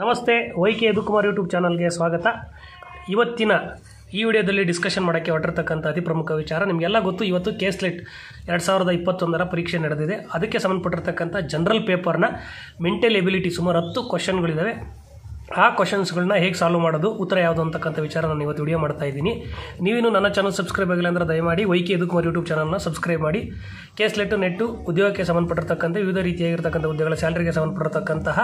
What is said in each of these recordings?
ನಮಸ್ತೆ Y K Yadukumar YouTube ಚಾನಲ್ಗೆ ಸ್ವಾಗತ. ಇವತ್ತಿನ ಈ ವಿಡಿಯೋದಲ್ಲಿ ಡಿಸ್ಕಷನ್ ಮಾಡೋಕ್ಕೆ ಹೊರಟಿರ್ತಕ್ಕಂಥ ಅತಿ ಪ್ರಮುಖ ವಿಚಾರ ನಿಮಗೆಲ್ಲ ಗೊತ್ತು. ಇವತ್ತು ಕೇಸ್ಲೆಟ್ ಎರಡು ಸಾವಿರದ ಇಪ್ಪತ್ತೊಂದರ ಪರೀಕ್ಷೆ ನಡೆದಿದೆ. ಅದಕ್ಕೆ ಸಂಬಂಧಪಟ್ಟಿರ್ತಕ್ಕಂಥ ಜನರಲ್ ಪೇಪರ್ನ ಮೆಂಟಲ್ ಎಬಿಲಿಟಿ ಸುಮಾರು ಹತ್ತು ಕ್ವಶನ್ಗಳಿದ್ದಾವೆ ಆ ಕ್ವಶನ್ಸ್ಗಳನ್ನ ಹೇಗೆ ಸಾಲ್ವ್ ಮಾಡೋದು, ಉತ್ತರ ಯಾವುದು ಅಂತಕ್ಕಂಥ ವಿಚಾರ ನಾನು ಇವತ್ತು ವಿಡಿಯೋ ಮಾಡ್ತಾ ಇದ್ದೀನಿ. ನೀವಿನ್ನು ನನ್ನ ಚಾನಲ್ ಸಬ್ಸ್ಕ್ರೈಬ್ ಆಗಿಲ್ಲ ಅಂದರೆ ದಯಮಾಡಿ ವೈಕೆ ಎದುಕುಮಾರ್ ಯೂಟ್ಯೂಬ್ ಚಾನಲ್ನ ಸಬ್ಸ್ಕ್ರೈಬ್ ಮಾಡಿ. ಕೇಸ್ಲೆಟ್ಟು ನೆಟ್ಟು, ಉದ್ಯೋಗಕ್ಕೆ ಸಂಬಂಧಪಟ್ಟಿರ್ತಕ್ಕಂಥ ವಿವಿಧ ರೀತಿಯಾಗಿರ್ತಕ್ಕಂಥ ಉದ್ಯೋಗಗಳ ಸ್ಯಾಲ್ರಿಗೆ ಸಂಬಂಧಪಟ್ಟಿರ್ತಕ್ಕಂತಹ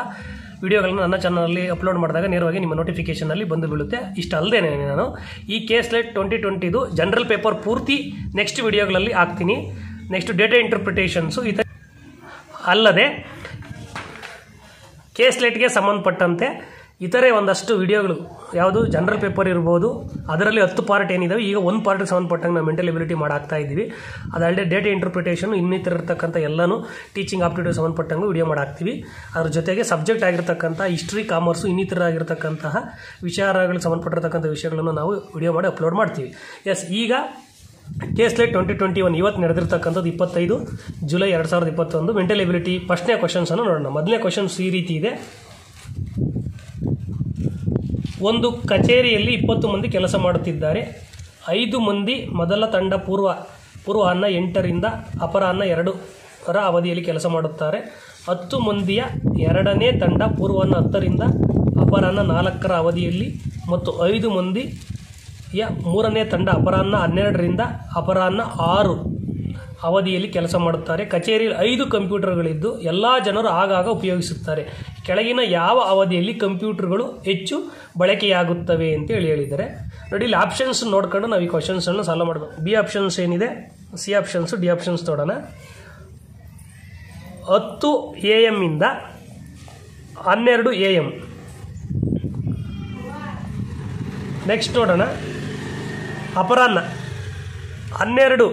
ವಿಡಿಯೋಗಳನ್ನು ನನ್ನ ಚಾನಲಲ್ಲಿ ಅಪ್ಲೋಡ್ ಮಾಡಿದಾಗ ನೇರವಾಗಿ ನಿಮ್ಮ ನೋಟಿಫಿಕೇಷನಲ್ಲಿ ಬಂದು ಬೀಳುತ್ತೆ. ಇಷ್ಟ ಅಲ್ಲದೆ ನಾನು ಈ ಕೇಸ್ಲೆಟ್ ಟ್ವೆಂಟಿ ಟ್ವೆಂಟಿದು ಜನರಲ್ ಪೇಪರ್ ಪೂರ್ತಿ ನೆಕ್ಸ್ಟ್ ವಿಡಿಯೋಗಳಲ್ಲಿ ಹಾಕ್ತೀನಿ. ನೆಕ್ಸ್ಟ್ ಡೇಟಾ ಇಂಟರ್ಪ್ರಿಟೇಷನ್ಸು ಈ ಥರ ಅಲ್ಲದೆ ಕೇಸ್ಲೆಟ್ಗೆ ಸಂಬಂಧಪಟ್ಟಂತೆ ಇತರೆ ಒಂದಷ್ಟು ವಿಡಿಯೋಗಳು, ಯಾವುದು ಜನರಲ್ ಪೇಪರ್ ಇರ್ಬೋದು, ಅದರಲ್ಲಿ ಹತ್ತು ಪಾರ್ಟ್ ಏನಿದಾವೆ, ಈಗ ಒಂದು ಪಾರ್ಟ್ಗೆ ಸಂಬಂಧಪಟ್ಟಂಗೆ ನಾವು ಮೆಂಟಲ್ ಎಬಿಲಿಟಿ ಮಾಡಾಕ್ತಾ ಇದ್ದೀವಿ. ಅದಲ್ಲದೆ ಡೇಟಾ ಇಂಟರ್ಪ್ರಿಟೇಷನ್ ಇನ್ನಿತರ ಇರ್ತಕ್ಕಂಥ ಎಲ್ಲನೂ ಟೀಚಿಂಗ್ ಆಪ್ಟಿಟ್ಯೂಡ್ ಸಂಬಂಧಪಟ್ಟಂಗೆ ವಿಡಿಯೋ ಮಾಡಾಕ್ತೀವಿ. ಅದ್ರ ಜೊತೆಗೆ ಸಬ್ಜೆಕ್ಟ್ ಆಗಿರ್ತಕ್ಕಂಥ ಹಿಸ್ಟ್ರಿ ಕಾಮರ್ಸು ಇನ್ನಿತರ ಆಗಿರ್ತಕ್ಕಂತಹ ವಿಚಾರಗಳಿಗೆ ಸಂಬಂಧಪಟ್ಟಿರ್ತಕ್ಕಂಥ ವಿಷಯಗಳನ್ನು ನಾವು ವಿಡಿಯೋ ಮಾಡಿ ಅಪ್ಲೋಡ್ ಮಾಡ್ತೀವಿ. ಎಸ್ ಈಗ ಕೇಸ್ಲೆಟ್ ಟ್ವೆಂಟಿ ಟ್ವೆಂಟಿ ಒನ್ ಇವತ್ತು ನಡೆದಿರ್ತಕ್ಕಂಥದ್ದು ಇಪ್ಪತ್ತೈದು ಜುಲೈ ಎರಡು ಸಾವಿರದ ಇಪ್ಪತ್ತೊಂದು. ಮೆಂಟಲ್ ಎಬಿಲಿಟಿ ಫಸ್ಟ್ನೇ ಕ್ವಶನ್ಸನ್ನು ನೋಡೋಣ. ಮೊದಲನೇ ಕ್ವಶನ್ಸ್ ಈ ರೀತಿ ಇದೆ. ಒಂದು ಕಚೇರಿಯಲ್ಲಿ ಇಪ್ಪತ್ತು ಮಂದಿ ಕೆಲಸ ಮಾಡುತ್ತಿದ್ದಾರೆ. ಐದು ಮಂದಿ ಮೊದಲ ತಂಡ ಪೂರ್ವ ಪೂರ್ವಾಹ್ನ ಎಂಟರಿಂದ ಅಪರಾಹ್ನ ಎರಡರ ಅವಧಿಯಲ್ಲಿ ಕೆಲಸ ಮಾಡುತ್ತಾರೆ. ಹತ್ತು ಮಂದಿಯ ಎರಡನೇ ತಂಡ ಪೂರ್ವಾಹ್ನ ಹತ್ತರಿಂದ ಅಪರಾಹ್ನ ನಾಲ್ಕರ ಅವಧಿಯಲ್ಲಿ ಮತ್ತು ಐದು ಮಂದಿಯ ಮೂರನೇ ತಂಡ ಅಪರಾಹ್ನ ಹನ್ನೆರಡರಿಂದ ಅಪರಾಹ್ನ ಆರು ಅವಧಿಯಲ್ಲಿ ಕೆಲಸ ಮಾಡುತ್ತಾರೆ. ಕಚೇರಿಯಲ್ಲಿ ಐದು ಕಂಪ್ಯೂಟರ್ಗಳಿದ್ದು ಎಲ್ಲ ಜನರು ಆಗಾಗ ಉಪಯೋಗಿಸುತ್ತಾರೆ. ಕೆಳಗಿನ ಯಾವ ಅವಧಿಯಲ್ಲಿ ಕಂಪ್ಯೂಟರ್ಗಳು ಹೆಚ್ಚು ಬಳಕೆಯಾಗುತ್ತವೆ ಅಂತೇಳಿ ಹೇಳಿದ್ದಾರೆ. ನೋಡಿ, ಇಲ್ಲಿ ಆಪ್ಷನ್ಸ್ ನೋಡ್ಕೊಂಡು ನಾವು ಈ ಕ್ವಶನ್ಸನ್ನು ಸಾಲ್ವ್ ಮಾಡಬೇಕು. ಬಿ ಆಪ್ಷನ್ಸ್ ಏನಿದೆ? ಸಿ ಆಪ್ಷನ್ಸು ಡಿ ಆಪ್ಷನ್ಸ್ ನೋಡೋಣ. ಹತ್ತು ಎ ಎಮ್ಮಿಂದ ಹನ್ನೆರಡು ಎ ಎಂ ನೆಕ್ಸ್ಟ್ ನೋಡೋಣ. ಅಪರಾಹ್ನ. ಹನ್ನೆರಡು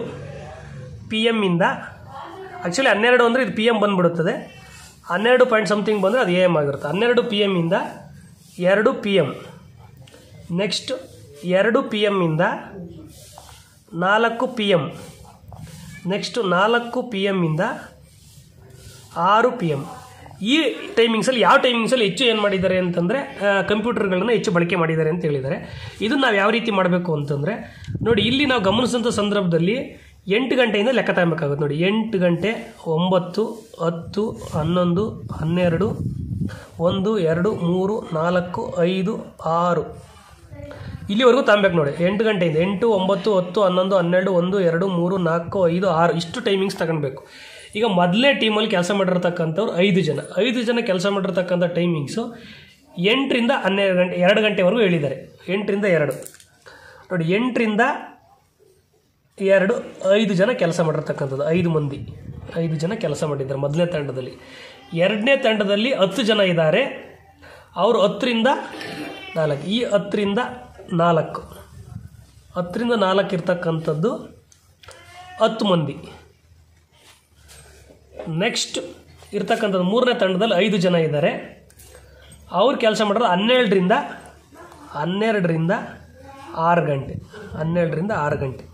ಪಿ ಎಮ್ಮಿಂದ ಆ್ಯಕ್ಚುಲಿ ಹನ್ನೆರಡು ಅಂದರೆ ಇದು ಪಿ ಎಂ ಬಂದುಬಿಡುತ್ತದೆ. ಹನ್ನೆರಡು ಪಾಯಿಂಟ್ ಸಮಥಿಂಗ್ ಬಂದರೆ ಅದು ಎ ಎಂ ಆಗಿರುತ್ತೆ. ಹನ್ನೆರಡು ಪಿ ಎಮ್ಮಿಂದ ಎರಡು ಪಿ ಎಂ ನೆಕ್ಸ್ಟ್ ಎರಡು ಪಿ ಎಮ್ಮಿಂದ ನಾಲ್ಕು ಪಿ ಎಂ ನೆಕ್ಸ್ಟು ನಾಲ್ಕು ಪಿ ಎಮ್ಮಿಂದ ಆರು ಪಿ ಎಂ ಈ ಟೈಮಿಂಗ್ಸಲ್ಲಿ ಯಾವ ಟೈಮಿಂಗ್ಸಲ್ಲಿ ಹೆಚ್ಚು ಏನು ಮಾಡಿದ್ದಾರೆ ಅಂತಂದರೆ ಕಂಪ್ಯೂಟರ್ಗಳನ್ನು ಹೆಚ್ಚು ಬಳಕೆ ಮಾಡಿದ್ದಾರೆ ಅಂತ ಹೇಳಿದ್ದಾರೆ. ಇದನ್ನು ನಾವು ಯಾವ ರೀತಿ ಮಾಡಬೇಕು ಅಂತಂದರೆ, ನೋಡಿ, ಇಲ್ಲಿ ನಾವು ಗಮನಿಸಿದಂಥ ಸಂದರ್ಭದಲ್ಲಿ ಎಂಟು ಗಂಟೆಯಿಂದ ಲೆಕ್ಕ ತಗೊಬೇಕಾಗುತ್ತೆ ನೋಡಿ. ಎಂಟು ಗಂಟೆ, ಒಂಬತ್ತು, ಹತ್ತು, ಹನ್ನೊಂದು, ಹನ್ನೆರಡು, ಒಂದು, ಎರಡು, ಮೂರು, ನಾಲ್ಕು, ಐದು, ಆರು. ಇಲ್ಲಿವರೆಗೂ ತಗೊಬೇಕು ನೋಡಿ. ಎಂಟು ಗಂಟೆಯಿಂದ ಎಂಟು, ಒಂಬತ್ತು, ಹತ್ತು, ಹನ್ನೊಂದು, ಹನ್ನೆರಡು, ಒಂದು, ಎರಡು, ಮೂರು, ನಾಲ್ಕು, ಐದು, ಆರು. ಇಷ್ಟು ಟೈಮಿಂಗ್ಸ್ ತಗೊಳ್ಬೇಕು ಈಗ ಮೊದಲೇ ಟೀಮಲ್ಲಿ ಕೆಲಸ ಮಾಡಿರ್ತಕ್ಕಂಥವ್ರು ಐದು ಜನ. ಐದು ಜನ ಕೆಲಸ ಮಾಡಿರ್ತಕ್ಕಂಥ ಟೈಮಿಂಗ್ಸು ಎಂಟರಿಂದ ಹನ್ನೆರಡು ಗಂಟೆ, ಎರಡು ಗಂಟೆವರೆಗೂ ಹೇಳಿದ್ದಾರೆ. ಎಂಟರಿಂದ ಎರಡು. ನೋಡಿ, ಎಂಟರಿಂದ ಎರಡು, ಐದು ಜನ ಕೆಲಸ ಮಾಡಿರ್ತಕ್ಕಂಥದ್ದು, ಐದು ಮಂದಿ. ಐದು ಜನ ಕೆಲಸ ಮಾಡಿದ್ದಾರೆ ಮೊದಲನೇ ತಂಡದಲ್ಲಿ. ಎರಡನೇ ತಂಡದಲ್ಲಿ ಹತ್ತು ಜನ ಇದ್ದಾರೆ. ಅವರು ಹತ್ತರಿಂದ ನಾಲ್ಕು. ಈ ಹತ್ತರಿಂದ ನಾಲ್ಕು. ಹತ್ತರಿಂದ ನಾಲ್ಕು ಇರ್ತಕ್ಕಂಥದ್ದು ಹತ್ತು ಮಂದಿ. ನೆಕ್ಸ್ಟ್ ಇರ್ತಕ್ಕಂಥದ್ದು ಮೂರನೇ ತಂಡದಲ್ಲಿ ಐದು ಜನ ಇದ್ದಾರೆ. ಅವ್ರು ಕೆಲಸ ಮಾಡೋದು ಹನ್ನೆರಡರಿಂದ ಹನ್ನೆರಡರಿಂದ ಆರು ಗಂಟೆ. ಹನ್ನೆರಡರಿಂದ ಆರು ಗಂಟೆ.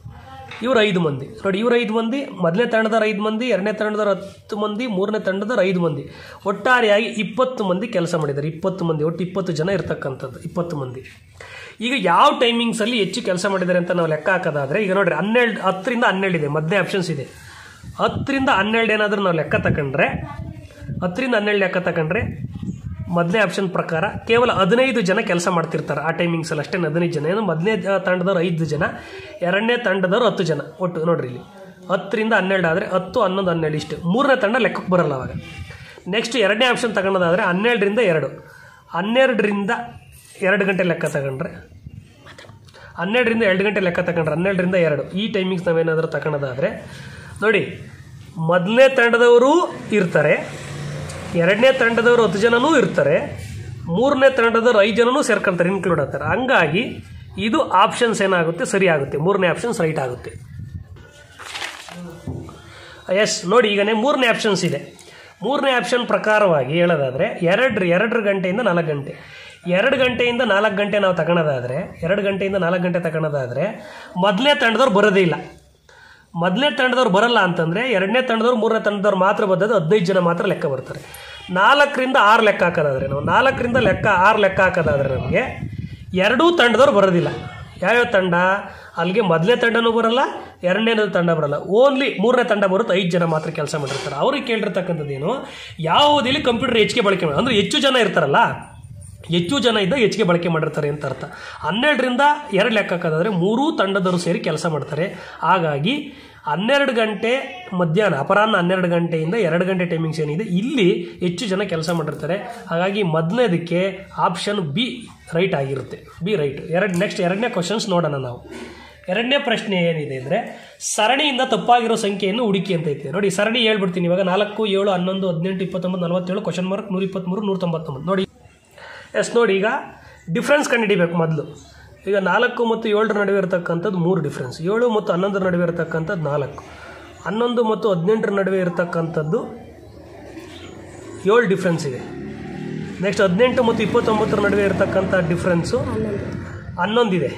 ಇವ್ರು ಐದು ಮಂದಿ. ನೋಡಿ, ಇವ್ರು ಐದು ಮಂದಿ, ಮೊದಲನೇ ತಂಡದವ್ರು ಐದು ಮಂದಿ, ಎರಡನೇ ತಂಡದವ್ರು ಹತ್ತು ಮಂದಿ, ಮೂರನೇ ತಂಡದವ್ರು ಐದು ಮಂದಿ. ಒಟ್ಟಾರೆಯಾಗಿ ಇಪ್ಪತ್ತು ಮಂದಿ ಕೆಲಸ ಮಾಡಿದ್ದಾರೆ. ಇಪ್ಪತ್ತು ಮಂದಿ, ಒಟ್ಟು ಇಪ್ಪತ್ತು ಜನ ಇರ್ತಕ್ಕಂಥದ್ದು, ಇಪ್ಪತ್ತು ಮಂದಿ. ಈಗ ಯಾವ ಟೈಮಿಂಗ್ಸಲ್ಲಿ ಹೆಚ್ಚು ಕೆಲಸ ಮಾಡಿದ್ದಾರೆ ಅಂತ ನಾವು ಲೆಕ್ಕ ಹಾಕೋದಾದರೆ, ಈಗ ನೋಡಿರಿ, ಹನ್ನೆರಡು, ಹತ್ತರಿಂದ ಹನ್ನೆರಡು ಇದೆ, ಮಧ್ಯೆ ಆಪ್ಷನ್ಸ್ ಇದೆ. ಹತ್ತರಿಂದ ಹನ್ನೆರಡು ಏನಾದರೂ ನಾವು ಲೆಕ್ಕ ತಗೊಂಡ್ರೆ ಹತ್ತರಿಂದ ಹನ್ನೆರಡು ಲೆಕ್ಕ ತಗೊಂಡ್ರೆ ಮೊದಲನೇ ಆಪ್ಷನ್ ಪ್ರಕಾರ ಕೇವಲ ಹದಿನೈದು ಜನ ಕೆಲಸ ಮಾಡ್ತಿರ್ತಾರೆ. ಆ ಟೈಮಿಂಗ್ಸಲ್ಲಿ ಅಷ್ಟೇ ಹದಿನೈದು ಜನ. ಏನು ಮೊದಲನೇ ತಂಡದವ್ರು ಐದು ಜನ, ಎರಡನೇ ತಂಡದವ್ರು ಹತ್ತು ಜನ ಒಟ್ಟು ನೋಡ್ರಿ ಇಲ್ಲಿ. ಹತ್ತರಿಂದ ಹನ್ನೆರಡು ಆದರೆ ಹತ್ತು, ಹನ್ನೊಂದು, ಹನ್ನೆರಡು ಇಷ್ಟು. ಮೂರನೇ ತಂಡ ಲೆಕ್ಕಕ್ಕೆ ಬರಲ್ಲ ಅವಾಗ. ನೆಕ್ಸ್ಟ್ ಎರಡನೇ ಆಪ್ಷನ್ ತಗೊಳ್ಳೋದಾದರೆ ಹನ್ನೆರಡರಿಂದ ಎರಡು. ಹನ್ನೆರಡರಿಂದ ಎರಡು ಗಂಟೆ ಲೆಕ್ಕ ತಗೊಂಡ್ರೆ ಹನ್ನೆರಡರಿಂದ ಎರಡು ಗಂಟೆ ಲೆಕ್ಕ ತಗೊಂಡ್ರೆ ಹನ್ನೆರಡರಿಂದ ಎರಡು. ಈ ಟೈಮಿಂಗ್ಸ್ ನಾವೇನಾದರೂ ತಗೊಳ್ಳೋದಾದರೆ ನೋಡಿ ಮೊದಲನೇ ತಂಡದವರು ಇರ್ತಾರೆ. ಎರಡನೇ ತಂಡದವರು ಹತ್ತು ಜನನೂ ಇರ್ತಾರೆ, ಮೂರನೇ ತಂಡದವರು ಐದು ಜನನೂ ಸೇರ್ಕೊಳ್ತಾರೆ ಇನ್ಕ್ಲೂಡ್ ಆಗ್ತಾರೆ. ಹಂಗಾಗಿ ಇದು ಆಪ್ಷನ್ಸ್ ಏನಾಗುತ್ತೆ ಸರಿ ಆಗುತ್ತೆ ಮೂರನೇ ಆಪ್ಷನ್ಸ್ ರೈಟ್ ಆಗುತ್ತೆ. ಎಸ್ ನೋಡಿ ಈಗನೇ ಮೂರನೇ ಆಪ್ಷನ್ಸ್ ಇದೆ. ಮೂರನೇ ಆಪ್ಷನ್ ಪ್ರಕಾರವಾಗಿ ಹೇಳೋದಾದರೆ, ಎರಡು, ಎರಡರ ಗಂಟೆಯಿಂದ ನಾಲ್ಕು ಗಂಟೆ. ಎರಡು ಗಂಟೆಯಿಂದ ನಾಲ್ಕು ಗಂಟೆ ನಾವು ತಗೊಳೋದಾದರೆ, ಎರಡು ಗಂಟೆಯಿಂದ ನಾಲ್ಕು ಗಂಟೆ ತಗೊಳೋದಾದರೆ ಮೊದಲನೇ ತಂಡದವ್ರು ಬರೋದೇ ಇಲ್ಲ. ಮೊದಲನೇ ತಂಡದವ್ರು ಬರಲ್ಲ ಅಂತಂದರೆ ಎರಡನೇ ತಂಡದವ್ರು ಮೂರನೇ ತಂಡದವ್ರು ಮಾತ್ರ ಬಂದದ್ದು ಹದಿನೈದು ಜನ ಮಾತ್ರ ಲೆಕ್ಕ ಬರ್ತಾರೆ. ನಾಲ್ಕರಿಂದ ಆರು ಲೆಕ್ಕ ಹಾಕೋದಾದ್ರೆ ನಾವು ನಾಲ್ಕರಿಂದ ಲೆಕ್ಕ ಆರು ಲೆಕ್ಕ ಹಾಕೋದಾದ್ರೆ ನಮಗೆ ಎರಡೂ ತಂಡದವ್ರು ಬರೋದಿಲ್ಲ. ಯಾವ್ಯಾವ ತಂಡ? ಅಲ್ಲಿಗೆ ಮೊದಲನೇ ತಂಡನೂ ಬರಲ್ಲ ಎರಡನೇ ತಂಡ ಬರಲ್ಲ. ಓನ್ಲಿ ಮೂರನೇ ತಂಡ ಬರುತ್ತೆ, ಐದು ಜನ ಮಾತ್ರ ಕೆಲಸ ಮಾಡಿರ್ತಾರೆ. ಅವ್ರಿಗೆ ಕೇಳಿರ್ತಕ್ಕಂಥದ್ದೇನು, ಯಾವುದಿಲ್ಲಿ ಕಂಪ್ಯೂಟರ್ ಹೆಚ್ಚಿಗೆ ಬಳಕೆ ಮಾಡಿ ಅಂದರೆ ಹೆಚ್ಚು ಜನ ಇರ್ತಾರಲ್ಲ ಹೆಚ್ಚು ಜನ ಇದ್ದ ಹೆಚ್ಚಿಗೆ ಬಳಕೆ ಮಾಡಿರ್ತಾರೆ ಅಂತ ಅರ್ಥ. ಹನ್ನೆರಡರಿಂದ ಎರಡು ಲೆಕ್ಕ ಹಾಕೋದಾದ್ರೆ ಮೂರೂ ತಂಡದವರು ಸೇರಿ ಕೆಲಸ ಮಾಡ್ತಾರೆ. ಹಾಗಾಗಿ ಹನ್ನೆರಡು ಗಂಟೆ ಮಧ್ಯಾಹ್ನ, ಅಪರಾಹ್ನ ಹನ್ನೆರಡು ಗಂಟೆಯಿಂದ ಎರಡು ಗಂಟೆ ಟೈಮಿಂಗ್ಸ್ ಏನಿದೆ ಇಲ್ಲಿ ಹೆಚ್ಚು ಜನ ಕೆಲಸ ಮಾಡಿರ್ತಾರೆ. ಹಾಗಾಗಿ ಮೊದಲನೇದಕ್ಕೆ ಆಪ್ಷನ್ ಬಿ ರೈಟ್ ಆಗಿರುತ್ತೆ. ಬಿ ರೈಟ್ ಎರಡು ನೆಕ್ಸ್ಟ್ ಎರಡನೇ ಕ್ವಶನ್ಸ್ ನೋಡೋಣ ನಾವು. ಎರಡನೇ ಪ್ರಶ್ನೆ ಏನಿದೆ ಅಂದರೆ, ಸರಣಿಯಿಂದ ತಪ್ಪಾಗಿರೋ ಸಂಖ್ಯೆಯನ್ನು ಹುಡುಕಿ ಅಂತ ಐತೆ. ನೋಡಿ, ಸರಣಿ ಹೇಳ್ಬಿಡ್ತೀನಿ ಇವಾಗ ನಾಲ್ಕು, ಏಳು, ಹನ್ನೊಂದು, ಹದಿನೆಂಟು, ಇಪ್ಪತ್ತೊಂಬತ್ತು, ನಲವತ್ತೇಳು ಕ್ವಶನ್ ಮಾರ್ಕ್ ನೂರ ಇಪ್ಪತ್ತ್ಮೂರು ನೂರ ತೊಂಬತ್ತೊಂಬತ್ತು ನೋಡಿ. ಎಸ್ ನೋಡಿ, ಈಗ ಡಿಫ್ರೆನ್ಸ್ ಕಂಡುಹಿಡಿಬೇಕು ಮೊದಲು. ಈಗ ನಾಲ್ಕು ಮತ್ತು ಏಳರ ನಡುವೆ ಇರತಕ್ಕಂಥದ್ದು ಮೂರು ಡಿಫ್ರೆನ್ಸ್ ಏಳು ಮತ್ತು ಹನ್ನೊಂದರ ನಡುವೆ ಇರತಕ್ಕಂಥದ್ದು ನಾಲ್ಕು. ಹನ್ನೊಂದು ಮತ್ತು ಹದಿನೆಂಟರ ನಡುವೆ ಇರತಕ್ಕಂಥದ್ದು ಏಳು ಡಿಫ್ರೆನ್ಸ್ ಇದೆ. ನೆಕ್ಸ್ಟ್ ಹದಿನೆಂಟು ಮತ್ತು ಇಪ್ಪತ್ತೊಂಬತ್ತರ ನಡುವೆ ಇರತಕ್ಕಂಥ ಡಿಫ್ರೆನ್ಸು ಹನ್ನೊಂದಿದೆ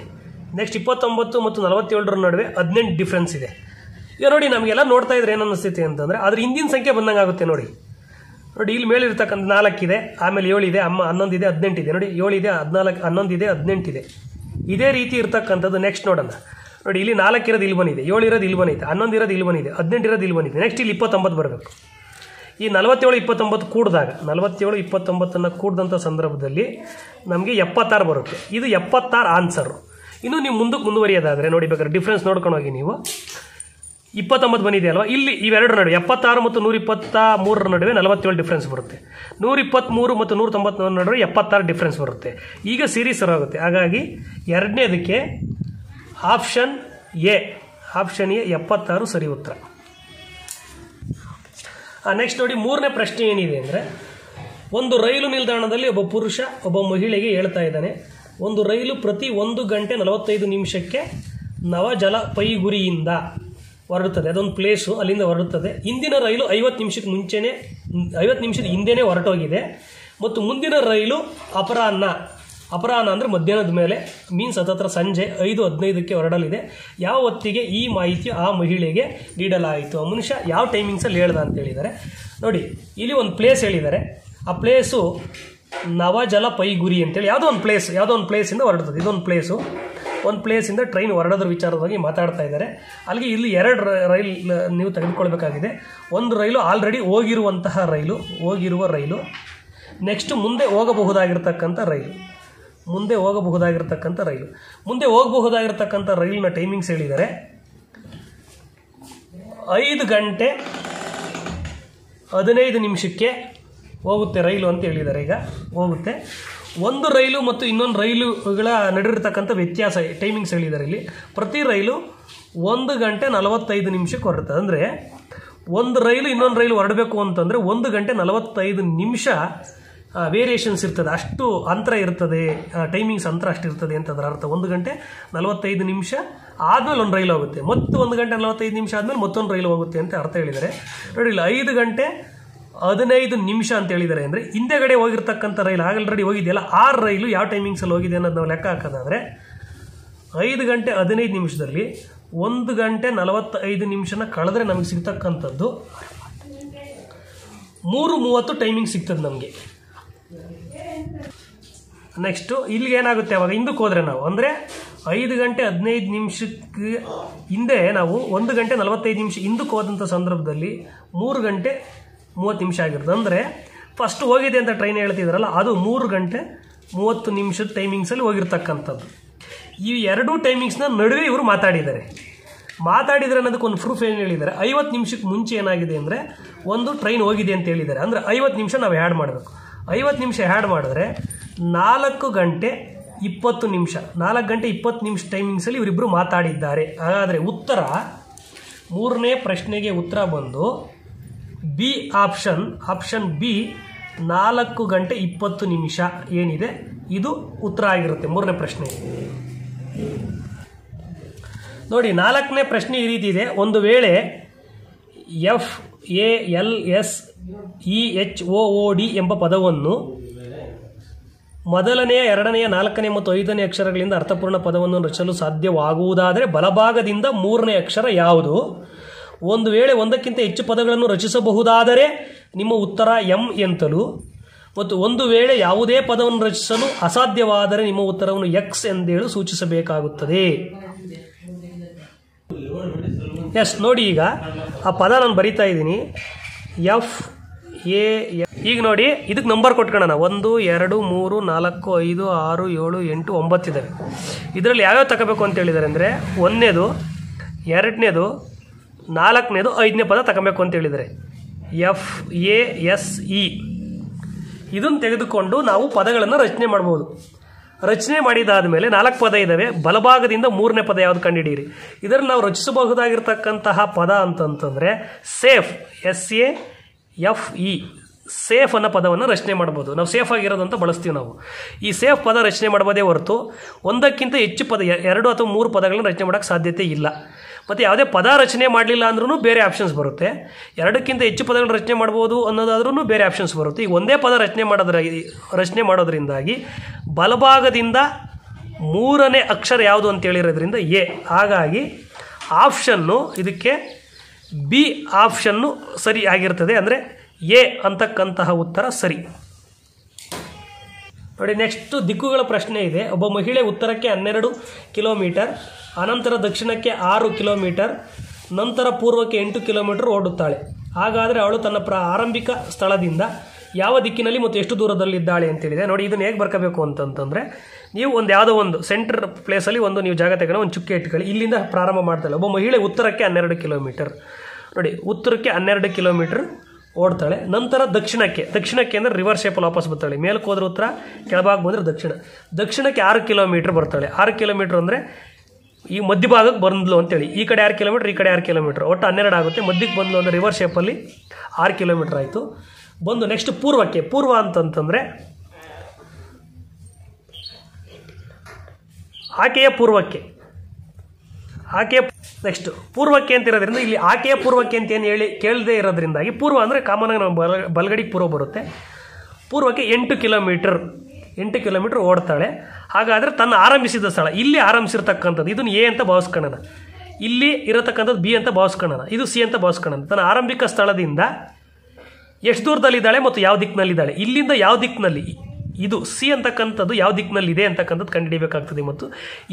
ನೆಕ್ಸ್ಟ್ ಇಪ್ಪತ್ತೊಂಬತ್ತು ಮತ್ತು ನಲವತ್ತೇಳರ ನಡುವೆ ಹದಿನೆಂಟು ಡಿಫ್ರೆನ್ಸ್ ಇದೆ. ಈಗ ನೋಡಿ, ನಮಗೆಲ್ಲ ನೋಡ್ತಾ ಇದ್ರೆ ಏನು ಅಂತಂದರೆ, ಅದ್ರ ಹಿಂದಿನ ಸಂಖ್ಯೆ ಬಂದಂಗೆ ಆಗುತ್ತೆ ನೋಡಿ. ನೋಡಿ, ಇಲ್ಲಿ ಮೇಲಿರ್ತಕ್ಕಂಥ ನಾಲ್ಕಿದೆ, ಆಮೇಲೆ ಏಳಿದೆ, ಅಮ್ಮ ಹನ್ನೊಂದಿದೆ, ಹದಿನೆಂಟಿದೆ. ನೋಡಿ, ಏಳಿದೆ, ಹದಿನಾಲ್ಕು, ಹನ್ನೊಂದಿದೆ, ಹದಿನೆಂಟಿದೆ. ಇದೇ ರೀತಿ ಇರ್ತಕ್ಕಂಥದ್ದು ನೆಕ್ಸ್ಟ್ ನೋಡೋಣ. ನೋಡಿ, ಇಲ್ಲಿ ನಾಲ್ಕಿರೋದು ಇಲ್ಲಿ ಬಂದಿದೆ ಏಳಿರೋದು ಇಲ್ಲಿ ಹನ್ನೊಂದು ಇರೋದು ಇಲ್ಲಿ ಬಂದಿದೆ, ಹದಿನೆಂಟು ಇರೋದು ಇಲ್ಲಿ ಬಂದಿದೆ. ನೆಕ್ಸ್ಟ್ ಇಲ್ಲಿ ಇಪ್ಪತ್ತೊಂಬತ್ತು ಬರಬೇಕು. ಈ ನಲವತ್ತೇಳು, ಇಪ್ಪತ್ತೊಂಬತ್ತು ಕೂಡಿದಾಗ, ನಲವತ್ತೇಳು, ಇಪ್ಪತ್ತೊಂಬತ್ತನ್ನು ಕೂಡಿದಂಥ ಸಂದರ್ಭದಲ್ಲಿ ನಮಗೆ ಎಪ್ಪತ್ತಾರು ಬರುತ್ತೆ. ಇದು ಎಪ್ಪತ್ತಾರು ಆನ್ಸರು ಇನ್ನು ನೀವು ಮುಂದಕ್ಕೆ ಮುಂದುವರಿಯೋದಾದರೆ ನೋಡಿ, ಬೇಕಾದ್ರೆ ಡಿಫ್ರೆನ್ಸ್ ನೋಡ್ಕೊಂಡು ಹೋಗಿ ನೀವು. ಇಪ್ಪತ್ತೊಂಬತ್ತು ಬಂದಿದೆ ಅಲ್ವಾ? ಇಲ್ಲಿ ಇವೆರಡರ ನಡುವೆ, ಎಪ್ಪತ್ತಾರು ಮತ್ತು ನೂರ ಇಪ್ಪತ್ತ ಮೂರರ ನಡುವೆ ನಲವತ್ತೇಳು ಡಿಫ್ರೆನ್ಸ್ ಬರುತ್ತೆ. ನೂರ ಇಪ್ಪತ್ತ್ಮೂರು ಮತ್ತು ನೂರ ತೊಂಬತ್ತೊಂದು ನಡುವೆ ಎಪ್ಪತ್ತಾರು ಡಿಫ್ರೆನ್ಸ್ ಬರುತ್ತೆ. ಈಗ ಸೀರೀಸ್ ಆಗುತ್ತೆ. ಹಾಗಾಗಿ ಎರಡನೇದಕ್ಕೆ ಆಪ್ಷನ್ ಎ ಆಪ್ಷನ್ ಎ ಎಪ್ಪತ್ತಾರು ಸರಿ ಉತ್ತರ. ನೆಕ್ಸ್ಟ್ ನೋಡಿ ಮೂರನೇ ಪ್ರಶ್ನೆ ಏನಿದೆ ಅಂದರೆ, ಒಂದು ರೈಲು ನಿಲ್ದಾಣದಲ್ಲಿ ಒಬ್ಬ ಪುರುಷ, ಒಬ್ಬ ಮಹಿಳೆಗೆ ಹೇಳ್ತಾ ಇದ್ದಾನೆ, ಒಂದು ರೈಲು ಪ್ರತಿ ಒಂದು ಗಂಟೆ ನಲವತ್ತೈದು ನಿಮಿಷಕ್ಕೆ ನವಜಲ ಪೈಗುರಿಯಿಂದ ಹೊರಡುತ್ತದೆ. ಅದೊಂದು ಪ್ಲೇಸು ಅಲ್ಲಿಂದ ಹೊರಡುತ್ತದೆ. ಹಿಂದಿನ ರೈಲು ಐವತ್ತು ನಿಮಿಷಕ್ಕೆ ಮುಂಚೆನೇ, ಐವತ್ತು ನಿಮಿಷದ ಹಿಂದೆನೇ ಹೊರಟೋಗಿದೆ. ಮತ್ತು ಮುಂದಿನ ರೈಲು ಅಪರಾಹ್ನ. ಅಪರಾಹ್ನ ಅಂದರೆ ಮಧ್ಯಾಹ್ನದ ಮೇಲೆ ಮೀನ್ಸ್ ಹತ್ತತ್ರ ಸಂಜೆ ಐದು ಹದಿನೈದಕ್ಕೆ ಹೊರಡಲಿದೆ. ಯಾವ ಹೊತ್ತಿಗೆ ಈ ಮಾಹಿತಿ ಆ ಮಹಿಳೆಗೆ ನೀಡಲಾಯಿತು? ಆ ಮನುಷ್ಯ ಯಾವ ಟೈಮಿಂಗ್ಸಲ್ಲಿ ಹೇಳ್ದ ಅಂತ ಹೇಳಿದ್ದಾರೆ. ನೋಡಿ, ಇಲ್ಲಿ ಒಂದು ಪ್ಲೇಸ್ ಹೇಳಿದ್ದಾರೆ. ಆ ಪ್ಲೇಸು ನವಜಲ ಪೈಗುರಿ ಅಂತೇಳಿ, ಯಾವುದೋ ಒಂದು ಪ್ಲೇಸ್ ಯಾವುದೋ ಒಂದು ಪ್ಲೇಸಿಂದ ಹೊರಡ್ತದೆ ಇದೊಂದು ಪ್ಲೇಸು ಒಂದು ಪ್ಲೇಸಿಂದ ಟ್ರೈನ್ ಹೊರಡೋದ್ರ ವಿಚಾರವಾಗಿ ಮಾತಾಡ್ತಾ ಇದ್ದಾರೆ. ಅಲ್ಲಿಗೆ ಇಲ್ಲಿ ಎರಡು ರೈಲ್ ನೀವು ತೆಗೆದುಕೊಳ್ಬೇಕಾಗಿದೆ. ಒಂದು ರೈಲು ಆಲ್ರೆಡಿ ಹೋಗಿರುವಂತಹ ರೈಲು, ಹೋಗಿರುವ ರೈಲು. ನೆಕ್ಸ್ಟ್ ಮುಂದೆ ಹೋಗಬಹುದಾಗಿರ್ತಕ್ಕಂಥ ರೈಲು. ಮುಂದೆ ಹೋಗಬಹುದಾಗಿರ್ತಕ್ಕಂಥ ರೈಲು. ಮುಂದೆ ಹೋಗಬಹುದಾಗಿರ್ತಕ್ಕಂಥ ರೈಲಿನ ಟೈಮಿಂಗ್ಸ್ ಹೇಳಿದ್ದಾರೆ ಐದು ಗಂಟೆ ಹದಿನೈದು ನಿಮಿಷಕ್ಕೆ ಹೋಗುತ್ತೆ ರೈಲು ಅಂತ ಹೇಳಿದ್ದಾರೆ. ಈಗ ಹೋಗುತ್ತೆ. ಒಂದು ರೈಲು ಮತ್ತು ಇನ್ನೊಂದು ರೈಲುಗಳ ನಡೆದಿರ್ತಕ್ಕಂಥ ವ್ಯತ್ಯಾಸ ಟೈಮಿಂಗ್ಸ್ ಹೇಳಿದ್ದಾರೆ ಇಲ್ಲಿ. ಪ್ರತಿ ರೈಲು ಒಂದು ಗಂಟೆ ನಲವತ್ತೈದು ನಿಮಿಷಕ್ಕೆ ಹೊರಡುತ್ತೆ ಅಂದರೆ ಒಂದು ರೈಲು ಇನ್ನೊಂದು ರೈಲು ಹೊರಡಬೇಕು ಅಂತಂದರೆ ಒಂದು ಗಂಟೆ ನಲವತ್ತೈದು ನಿಮಿಷ ವೇರಿಯೇಷನ್ಸ್ ಇರ್ತದೆ. ಅಷ್ಟು ಅಂತರ ಇರ್ತದೆ ಟೈಮಿಂಗ್ಸ್ ಅಂತರ ಅಷ್ಟು ಇರ್ತದೆ ಅಂತ ಅದರ ಅರ್ಥ. ಒಂದು ಗಂಟೆ ನಲವತ್ತೈದು ನಿಮಿಷ ಆದಮೇಲೆ ಒಂದು ರೈಲು ಹೋಗುತ್ತೆ. ಮತ್ತು ಒಂದು ಗಂಟೆ ನಲವತ್ತೈದು ನಿಮಿಷ ಆದಮೇಲೆ ಮತ್ತೊಂದು ರೈಲು ಹೋಗುತ್ತೆ ಅಂತ ಅರ್ಥ ಹೇಳಿದ್ದಾರೆ. ನೋಡಿ ಐದು ಗಂಟೆ ಹದಿನೈದು ನಿಮಿಷ ಅಂತ ಹೇಳಿದ್ದಾರೆ. ಅಂದರೆ ಹಿಂದೆಗಡೆ ಹೋಗಿರ್ತಕ್ಕಂಥ ರೈಲು ಆಲ್ರೆಡಿ ಹೋಗಿದೆಯಲ್ಲ, ಆ ರೈಲು ಯಾವ ಟೈಮಿಂಗ್ಸಲ್ಲಿ ಹೋಗಿದೆ ಅನ್ನೋದು ನಾವು ಲೆಕ್ಕ ಹಾಕೋದಾದರೆ, ಐದು ಗಂಟೆ ಹದಿನೈದು ನಿಮಿಷದಲ್ಲಿ ಒಂದು ಗಂಟೆ ನಲವತ್ತೈದು ನಿಮಿಷನ ಕಳೆದ್ರೆ ನಮಗೆ ಸಿಗ್ತಕ್ಕಂಥದ್ದು ಮೂರು ಮೂವತ್ತು ಟೈಮಿಂಗ್ ಸಿಗ್ತದೆ ನಮಗೆ. ನೆಕ್ಸ್ಟು ಇಲ್ಲಿಗೆ ಏನಾಗುತ್ತೆ ಅವಾಗ? ಹಿಂದಕ್ಕೆ ಹೋದರೆ ನಾವು? ಅಂದರೆ ಐದು ಗಂಟೆ ಹದಿನೈದು ನಿಮಿಷಕ್ಕೆ ಹಿಂದೆ ನಾವು ಒಂದು ಗಂಟೆ ನಲವತ್ತೈದು ನಿಮಿಷ ಹಿಂದಕ್ಕೆ ಹೋದಂಥ ಸಂದರ್ಭದಲ್ಲಿ ಮೂರು ಗಂಟೆ ಮೂವತ್ತು ನಿಮಿಷ ಆಗಿರುತ್ತೆ. ಅಂದರೆ ಫಸ್ಟ್ ಹೋಗಿದೆ ಅಂತ ಟ್ರೈನ್ ಹೇಳ್ತಿದ್ರಲ್ಲ, ಅದು ಮೂರು ಗಂಟೆ ಮೂವತ್ತು ನಿಮಿಷದ ಟೈಮಿಂಗ್ಸಲ್ಲಿ ಹೋಗಿರ್ತಕ್ಕಂಥದ್ದು. ಈ ಎರಡೂ ಟೈಮಿಂಗ್ಸ್ನ ನಡುವೆ ಇವರು ಮಾತಾಡಿದ್ದಾರೆ. ಮಾತಾಡಿದರೆ ಅನ್ನೋದಕ್ಕೆ ಒಂದು ಪ್ರೂಫ್ ಏನು ಹೇಳಿದ್ದಾರೆ? ಐವತ್ತು ನಿಮಿಷಕ್ಕೆ ಮುಂಚೆ ಏನಾಗಿದೆ ಅಂದರೆ ಒಂದು ಟ್ರೈನ್ ಹೋಗಿದೆ ಅಂತ ಹೇಳಿದ್ದಾರೆ. ಅಂದರೆ ಐವತ್ತು ನಿಮಿಷ ನಾವು ಆ್ಯಡ್ ಮಾಡಬೇಕು. ಐವತ್ತು ನಿಮಿಷ ಆ್ಯಡ್ ಮಾಡಿದ್ರೆ ನಾಲ್ಕು ಗಂಟೆ ಇಪ್ಪತ್ತು ನಿಮಿಷ, ನಾಲ್ಕು ಗಂಟೆ ಇಪ್ಪತ್ತು ನಿಮಿಷ ಟೈಮಿಂಗ್ಸಲ್ಲಿ ಇವರಿಬ್ಬರು ಮಾತಾಡಿದ್ದಾರೆ. ಹಾಗಾದರೆ ಉತ್ತರ ಮೂರನೇ ಪ್ರಶ್ನೆಗೆ ಉತ್ತರ ಬಂದು ಬಿ ಆಪ್ಷನ್ ಆಪ್ಷನ್ ಬಿ ನಾಲ್ಕು ಗಂಟೆ ಇಪ್ಪತ್ತು ನಿಮಿಷ ಏನಿದೆ? ಇದು ಉತ್ತರ ಆಗಿರುತ್ತೆ. ಮೂರನೇ ಪ್ರಶ್ನೆ. ನೋಡಿ, ನಾಲ್ಕನೇ ಪ್ರಶ್ನೆ ಈ ರೀತಿ ಇದೆ. ಒಂದು ವೇಳೆ F, A, L, S, E, H, O O, D ಎಂಬ ಪದವನ್ನು ಮೊದಲನೆಯ, ಎರಡನೆಯ ನಾಲ್ಕನೇ ಮತ್ತು ಐದನೇ ಅಕ್ಷರಗಳಿಂದ ಅರ್ಥಪೂರ್ಣ ಪದವನ್ನು ರಚಿಸಲು ಸಾಧ್ಯವಾಗುವುದಾದರೆ ಬಲಭಾಗದಿಂದ ಮೂರನೇ ಅಕ್ಷರ ಯಾವುದು? ಒಂದು ವೇಳೆ ಒಂದಕ್ಕಿಂತ ಹೆಚ್ಚು ಪದಗಳನ್ನು ರಚಿಸಬಹುದಾದರೆ ನಿಮ್ಮ ಉತ್ತರ ಎಂ ಎಂತಲೂ. ಮತ್ತು ಒಂದು ವೇಳೆ ಯಾವುದೇ ಪದವನ್ನು ರಚಿಸಲು ಅಸಾಧ್ಯವಾದರೆ ನಿಮ್ಮ ಉತ್ತರವನ್ನು ಎಕ್ಸ್ ಎಂದೇಳು ಸೂಚಿಸಬೇಕಾಗುತ್ತದೆ. ಎಸ್, ನೋಡಿ ಈಗ ಆ ಪದ ನಾನು ಬರಿತಾ ಇದ್ದೀನಿ. ಎಫ್, ಎ ಈಗ ನೋಡಿ, ಇದಕ್ಕೆ ನಂಬರ್ ಕೊಟ್ಕೊಳ್ಳೋಣ. ಒಂದು, ಎರಡು, ಮೂರು, ನಾಲ್ಕು, ಐದು, ಆರು, ಏಳು, ಎಂಟು ಒಂಬತ್ತಿದ್ದಾವೆ ಇದರಲ್ಲಿ ಯಾವ್ಯಾವ ತಗೋಬೇಕು ಅಂತ ಹೇಳಿದ್ದಾರೆ ಅಂದರೆ, ಒಂದನೇದು, ಎರಡನೇದು ನಾಲ್ಕನೇದು ಐದನೇ ಪದ ತಗೋಬೇಕು ಅಂತ ಹೇಳಿದರೆ. ಎಫ್ ಎ ಎಸ್ ಇ ಇದನ್ನು ತೆಗೆದುಕೊಂಡು ನಾವು ಪದಗಳನ್ನು ರಚನೆ ಮಾಡ್ಬೋದು. ರಚನೆ ಮಾಡಿದಾದ ಮೇಲೆ ನಾಲ್ಕು ಪದ ಇದ್ದಾವೆ ಬಲಭಾಗದಿಂದ ಮೂರನೇ ಪದ ಯಾವುದು ಕಂಡುಹಿಡಿಯಿರಿ. ಇದರಲ್ಲಿ ನಾವು ರಚಿಸಬಹುದಾಗಿರ್ತಕ್ಕಂತಹ ಪದ ಅಂತಂತಂದರೆ safe S A F E safe ಅನ್ನೋ ಪದವನ್ನು ರಚನೆ ಮಾಡ್ಬೋದು. ನಾವು ಸೇಫ್ ಆಗಿರೋದಂತ ಬಳಸ್ತೀವಿ ನಾವು. ಈ ಸೇಫ್ ಪದ ರಚನೆ ಮಾಡ್ಬೋದೇ ಹೊರತು ಒಂದಕ್ಕಿಂತ ಹೆಚ್ಚು ಪದ, ಎರಡು ಅಥವಾ ಮೂರು ಪದಗಳನ್ನು ರಚನೆ ಮಾಡೋಕ್ಕೆ ಸಾಧ್ಯತೆ ಇಲ್ಲ. ಮತ್ತು ಯಾವುದೇ ಪದ ರಚನೆ ಮಾಡಲಿಲ್ಲ ಅಂದ್ರೂ ಬೇರೆ ಆಪ್ಷನ್ಸ್ ಬರುತ್ತೆ. ಎರಡಕ್ಕಿಂತ ಹೆಚ್ಚು ಪದಗಳು ರಚನೆ ಮಾಡ್ಬೋದು ಅನ್ನೋದಾದ್ರೂ ಬೇರೆ ಆಪ್ಷನ್ಸ್ ಬರುತ್ತೆ. ಈಗ ಒಂದೇ ಪದ ರಚನೆ ಮಾಡೋದ್ರ ರಚನೆ ಮಾಡೋದ್ರಿಂದಾಗಿ ಬಲಭಾಗದಿಂದ ಮೂರನೇ ಅಕ್ಷರ ಯಾವುದು ಅಂತ ಹೇಳಿರೋದ್ರಿಂದ ಎ. ಹಾಗಾಗಿ ಆಪ್ಷನ್ನು ಇದಕ್ಕೆ ಬಿ ಆಪ್ಷನ್ನು ಸರಿ ಆಗಿರ್ತದೆ. ಅಂದರೆ ಎ ಅಂತಕ್ಕಂತಹ ಉತ್ತರ ಸರಿ. ನೋಡಿ ನೆಕ್ಸ್ಟ್ ದಿಕ್ಕುಗಳ ಪ್ರಶ್ನೆ ಇದೆ. ಒಬ್ಬ ಮಹಿಳೆ ಉತ್ತರಕ್ಕೆ ಹನ್ನೆರಡು ಕಿಲೋಮೀಟರ್ ಅನಂತರ ದಕ್ಷಿಣಕ್ಕೆ ಆರು ಕಿಲೋಮೀಟರ್, ನಂತರ ಪೂರ್ವಕ್ಕೆ ಎಂಟು ಕಿಲೋಮೀಟರ್ ಓಡುತ್ತಾಳೆ. ಹಾಗಾದರೆ ಅವಳು ತನ್ನ ಪ್ರ ಆರಂಭಿಕ ಸ್ಥಳದಿಂದ ಯಾವ ದಿಕ್ಕಿನಲ್ಲಿ ಮತ್ತು ಎಷ್ಟು ದೂರದಲ್ಲಿದ್ದಾಳೆ ಅಂತೇಳಿದೆ. ನೋಡಿ, ಇದನ್ನು ಹೇಗೆ ಬರ್ಕೋಬೇಕು ಅಂತಂತಂದರೆ, ನೀವು ಒಂದು ಯಾವುದೋ ಒಂದು ಸೆಂಟರ್ ಪ್ಲೇಸಲ್ಲಿ ಒಂದು ನೀವು ಜಾಗ ತೆಗೆದ ಒಂದು ಚುಕ್ಕೆ ಇಟ್ಕೊಳ್ಳಿ. ಇಲ್ಲಿಂದ ಪ್ರಾರಂಭ ಮಾಡ್ತಾಳೆ. ಒಬ್ಬ ಮಹಿಳೆ ಉತ್ತರಕ್ಕೆ ಹನ್ನೆರಡು ಕಿಲೋಮೀಟರ್. ನೋಡಿ, ಉತ್ತರಕ್ಕೆ ಹನ್ನೆರಡು ಕಿಲೋಮೀಟರ್ ಓಡ್ತಾಳೆ. ನಂತರ ದಕ್ಷಿಣಕ್ಕೆ ದಕ್ಷಿಣಕ್ಕೆ ಅಂದರೆ ರಿವರ್ ಶೇಪಲ್ಲಿ ವಾಪಸ್ ಬರ್ತಾಳೆ. ಮೇಲಕ್ಕೆ ಹೋದ್ರೆ ಉತ್ತರ ಕೆಳಭಾಗ ಬಂದರೆ ದಕ್ಷಿಣ. ದಕ್ಷಿಣಕ್ಕೆ ಆರು ಕಿಲೋಮೀಟ್ರ್ ಬರ್ತಾಳೆ. ಆರು ಕಿಲೋಮೀಟ್ರ್ ಅಂದರೆ ಈ ಮಧ್ಯಭಾಗಕ್ಕೆ ಬಂದ್ಲು ಅಂತೇಳಿ. ಈ ಕಡೆ ಆರು ಕಿಲೋಮೀಟ್ರ್, ಈ ಕಡೆ ಆರು ಕಿಲೋಮೀಟ್ರ್. ಒಟ್ಟು ಹನ್ನೆರಡು ಆಗುತ್ತೆ. ಮಧ್ಯಕ್ಕೆ ಬಂದ್ಲು ಅಂದರೆ ರಿವರ್ ಶೇಪಲ್ಲಿ ಆರು ಕಿಲೋಮೀಟ್ರ್ ಆಯಿತು. ಬಂದು ನೆಕ್ಸ್ಟ್ ಪೂರ್ವಕ್ಕೆ. ಪೂರ್ವ ಅಂತಂತಂದರೆ, ಆಕೆಯ ಪೂರ್ವಕ್ಕೆ. ಆಕೆಯ ನೆಕ್ಸ್ಟ್ ಪೂರ್ವಕ್ಕೆ ಅಂತ ಇರೋದ್ರಿಂದ ಇಲ್ಲಿ ಆಕೆಯ ಪೂರ್ವಕ್ಕೆ ಅಂತ ಏನು ಹೇಳಿ ಕೇಳದೇ ಇರೋದ್ರಿಂದಾಗಿ ಪೂರ್ವ ಅಂದರೆ ಕಾಮನಾಗಿ ನಮ್ಮ ಬಲ, ಬಲಗಡಿಗೆ ಪೂರ್ವ ಬರುತ್ತೆ. ಪೂರ್ವಕ್ಕೆ ಎಂಟು ಕಿಲೋಮೀಟರ್. ಎಂಟು ಕಿಲೋಮೀಟ್ರ್ ಓಡ್ತಾಳೆ. ಹಾಗಾದರೆ ತನ್ನ ಆರಂಭಿಸಿದ ಸ್ಥಳ, ಇಲ್ಲಿ ಆರಂಭಿಸಿರ್ತಕ್ಕಂಥದ್ದು. ಇದನ್ನು ಎ ಅಂತ ಭಾವಿಸ್ಕೊಳ್ಳೋಣ ಇಲ್ಲಿ ಇರತಕ್ಕಂಥದ್ದು ಬಿ ಅಂತ ಭಾವಿಸ್ಕೊಳ್ಳೋಣ ಇದು ಸಿ ಅಂತ ಭಾವಿಸ್ಕೊಳ್ಳೋಣ ತನ್ನ ಆರಂಭಿಕ ಸ್ಥಳದಿಂದ ಎಷ್ಟು ದೂರದಲ್ಲಿದ್ದಾಳೆ ಮತ್ತು ಯಾವ ದಿಕ್ಕಿನಲ್ಲಿದ್ದಾಳೆ. ಇಲ್ಲಿಂದ ಯಾವ ದಿಕ್ಕಿನಲ್ಲಿ? ಇದು ಸಿ ಅಂತಕ್ಕಂಥದ್ದು ಯಾವ ದಿಕ್ಕಿನಲ್ಲಿ ಇದೆ ಅಂತಕ್ಕಂಥದ್ದು ಕಂಡುಹಿಡಿಬೇಕಾಗ್ತದೆ ಮತ್ತು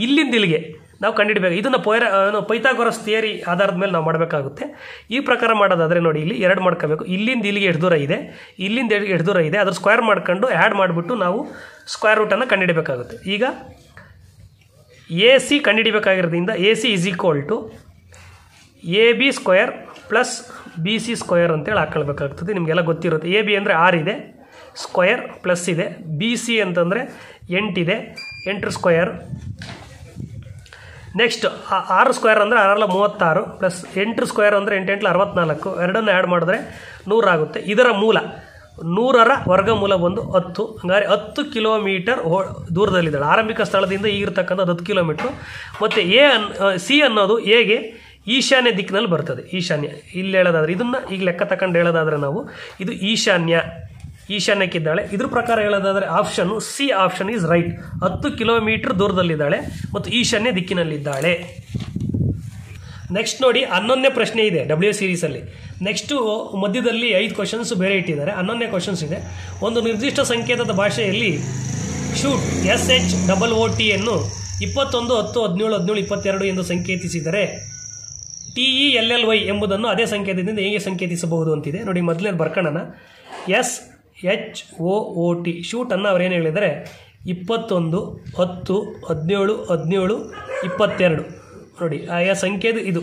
ಇಲ್ಲಿಂದ ಇಲ್ಲಿಗೆ ನಾವು ಕಂಡುಹಿಡಬೇಕು ಇದನ್ನು ಪೊಯರ ಪೈಥಾಗೊರಸ್ ಥಿಯರಿ ಆಧಾರದ ಮೇಲೆ ನಾವು ಮಾಡಬೇಕಾಗುತ್ತೆ. ಈ ಪ್ರಕಾರ ಮಾಡೋದಾದರೆ ನೋಡಿ, ಇಲ್ಲಿ ಎರಡು ಮಾಡ್ಕೋಬೇಕು. ಇಲ್ಲಿಂದ ಇಲ್ಲಿಗೆ ಎಷ್ಟು ದೂರ ಇದೆ? ಇಲ್ಲಿಂದ ಎಷ್ಟು ದೂರ ಇದೆ? ಅದ್ರ ಸ್ಕ್ವೇರ್ ಮಾಡ್ಕೊಂಡು ಆ್ಯಡ್ ಮಾಡಿಬಿಟ್ಟು ನಾವು ಸ್ಕ್ವೇರ್ ರೂಟನ್ನು ಕಂಡುಹಿಡಬೇಕಾಗುತ್ತೆ ಈಗ A C ಕಂಡುಹಿಡಬೇಕಾಗಿರೋದ್ರಿಂದ A C is equal to A B square plus B C square ಅಂತೇಳಿ ಹಾಕ್ಕೊಳ್ಬೇಕಾಗ್ತದೆ ನಿಮಗೆಲ್ಲ ಗೊತ್ತಿರುತ್ತೆ. ಎ ಬಿ ಅಂದರೆ ಆರ್ ಇದೆ. ಸ್ಕ್ವಯರ್ ಪ್ಲಸ್ ಇದೆ. ಬಿ ಸಿ ಅಂತಂದರೆ ಎಂಟಿದೆ ಎಂಟು ಸ್ಕ್ವಯರ್ ನೆಕ್ಸ್ಟ್ ಆರು ಸ್ಕ್ವಯರ್ ಅಂದರೆ ಆರಲ್ಲ ಮೂವತ್ತಾರು ಪ್ಲಸ್ ಎಂಟು ಸ್ಕ್ವೇರ್ ಅಂದರೆ ಎಂಟೆಂಟ್ಲ ಅರವತ್ನಾಲ್ಕು. ಎರಡನ್ನು ಆ್ಯಡ್ ಮಾಡಿದ್ರೆ ನೂರಾಗುತ್ತೆ ಇದರ ಮೂಲ ನೂರರ ವರ್ಗಮೂಲ ಬಂದು ಹತ್ತು. ಹಂಗಾರೆ ಹತ್ತು ಕಿಲೋಮೀಟರ್ ಹೋ ದೂರದಲ್ಲಿದ್ದಾಳೆ. ಆರಂಭಿಕ ಸ್ಥಳದಿಂದ ಈಗಿರ್ತಕ್ಕಂಥದ್ದು ಹತ್ತು ಕಿಲೋಮೀಟ್ರು. ಮತ್ತು ಎ ಅನ್ ಸಿ ಅನ್ನೋದು ಎಗೆ ಈಶಾನ್ಯ ದಿಕ್ಕಿನಲ್ಲಿ ಬರ್ತದೆ. ಈಶಾನ್ಯ. ಇಲ್ಲಿ ಹೇಳೋದಾದ್ರೆ, ಇದನ್ನು ಈಗ ಲೆಕ್ಕ ತಕೊಂಡು ಹೇಳೋದಾದ್ರೆ ನಾವು, ಇದು ಈಶಾನ್ಯ. ಈಶಾನ್ಯಕ್ಕಿದ್ದಾಳೆ. ಇದ್ರ ಪ್ರಕಾರ ಹೇಳೋದಾದರೆ option C option is right ಹತ್ತು ಕಿಲೋಮೀಟರ್ ದೂರದಲ್ಲಿದ್ದಾಳೆ ಮತ್ತು ಈಶಾನ್ಯ ದಿಕ್ಕಿನಲ್ಲಿದ್ದಾಳೆ. ನೆಕ್ಸ್ಟ್ ನೋಡಿ, ಹನ್ನೊಂದನೇ ಪ್ರಶ್ನೆ ಇದೆ ಡಬ್ಲ್ಯೂ ಸೀರೀಸಲ್ಲಿ ನೆಕ್ಸ್ಟು ಮಧ್ಯದಲ್ಲಿ ಐದು ಕ್ವಶನ್ಸ್ ಬೇರೆ ಇಟ್ಟಿದ್ದಾರೆ. ಹನ್ನೊಂದನೇ ಕ್ವಶನ್ಸ್ ಇದೆ. ಒಂದು ನಿರ್ದಿಷ್ಟ ಸಂಕೇತದ ಭಾಷೆಯಲ್ಲಿ shoot S H double O ಟಿಯನ್ನು ಇಪ್ಪತ್ತೊಂದು, ಹತ್ತು, ಹದಿನೇಳು ಹದಿನೇಳು, ಇಪ್ಪತ್ತೆರಡು ಎಂದು ಸಂಕೇತಿಸಿದರೆ T E L L Y ಎಂಬುದನ್ನು ಅದೇ ಸಂಕೇತದಿಂದ ಹೇಗೆ ಸಂಕೇತಿಸಬಹುದು ಅಂತಿದೆ. ನೋಡಿ ಮೊದಲನೇ ಬರ್ಕೊಳ್ಳೋಣ S H O O T ಶೂಟನ್ನು ಅವರೇನು ಹೇಳಿದರೆ? ಇಪ್ಪತ್ತೊಂದು, ಹತ್ತು, ಹದಿನೇಳು ಹದಿನೇಳು, ಇಪ್ಪತ್ತೆರಡು. ನೋಡಿ ಆಯಾ ಸಂಕೇತ ಇದು.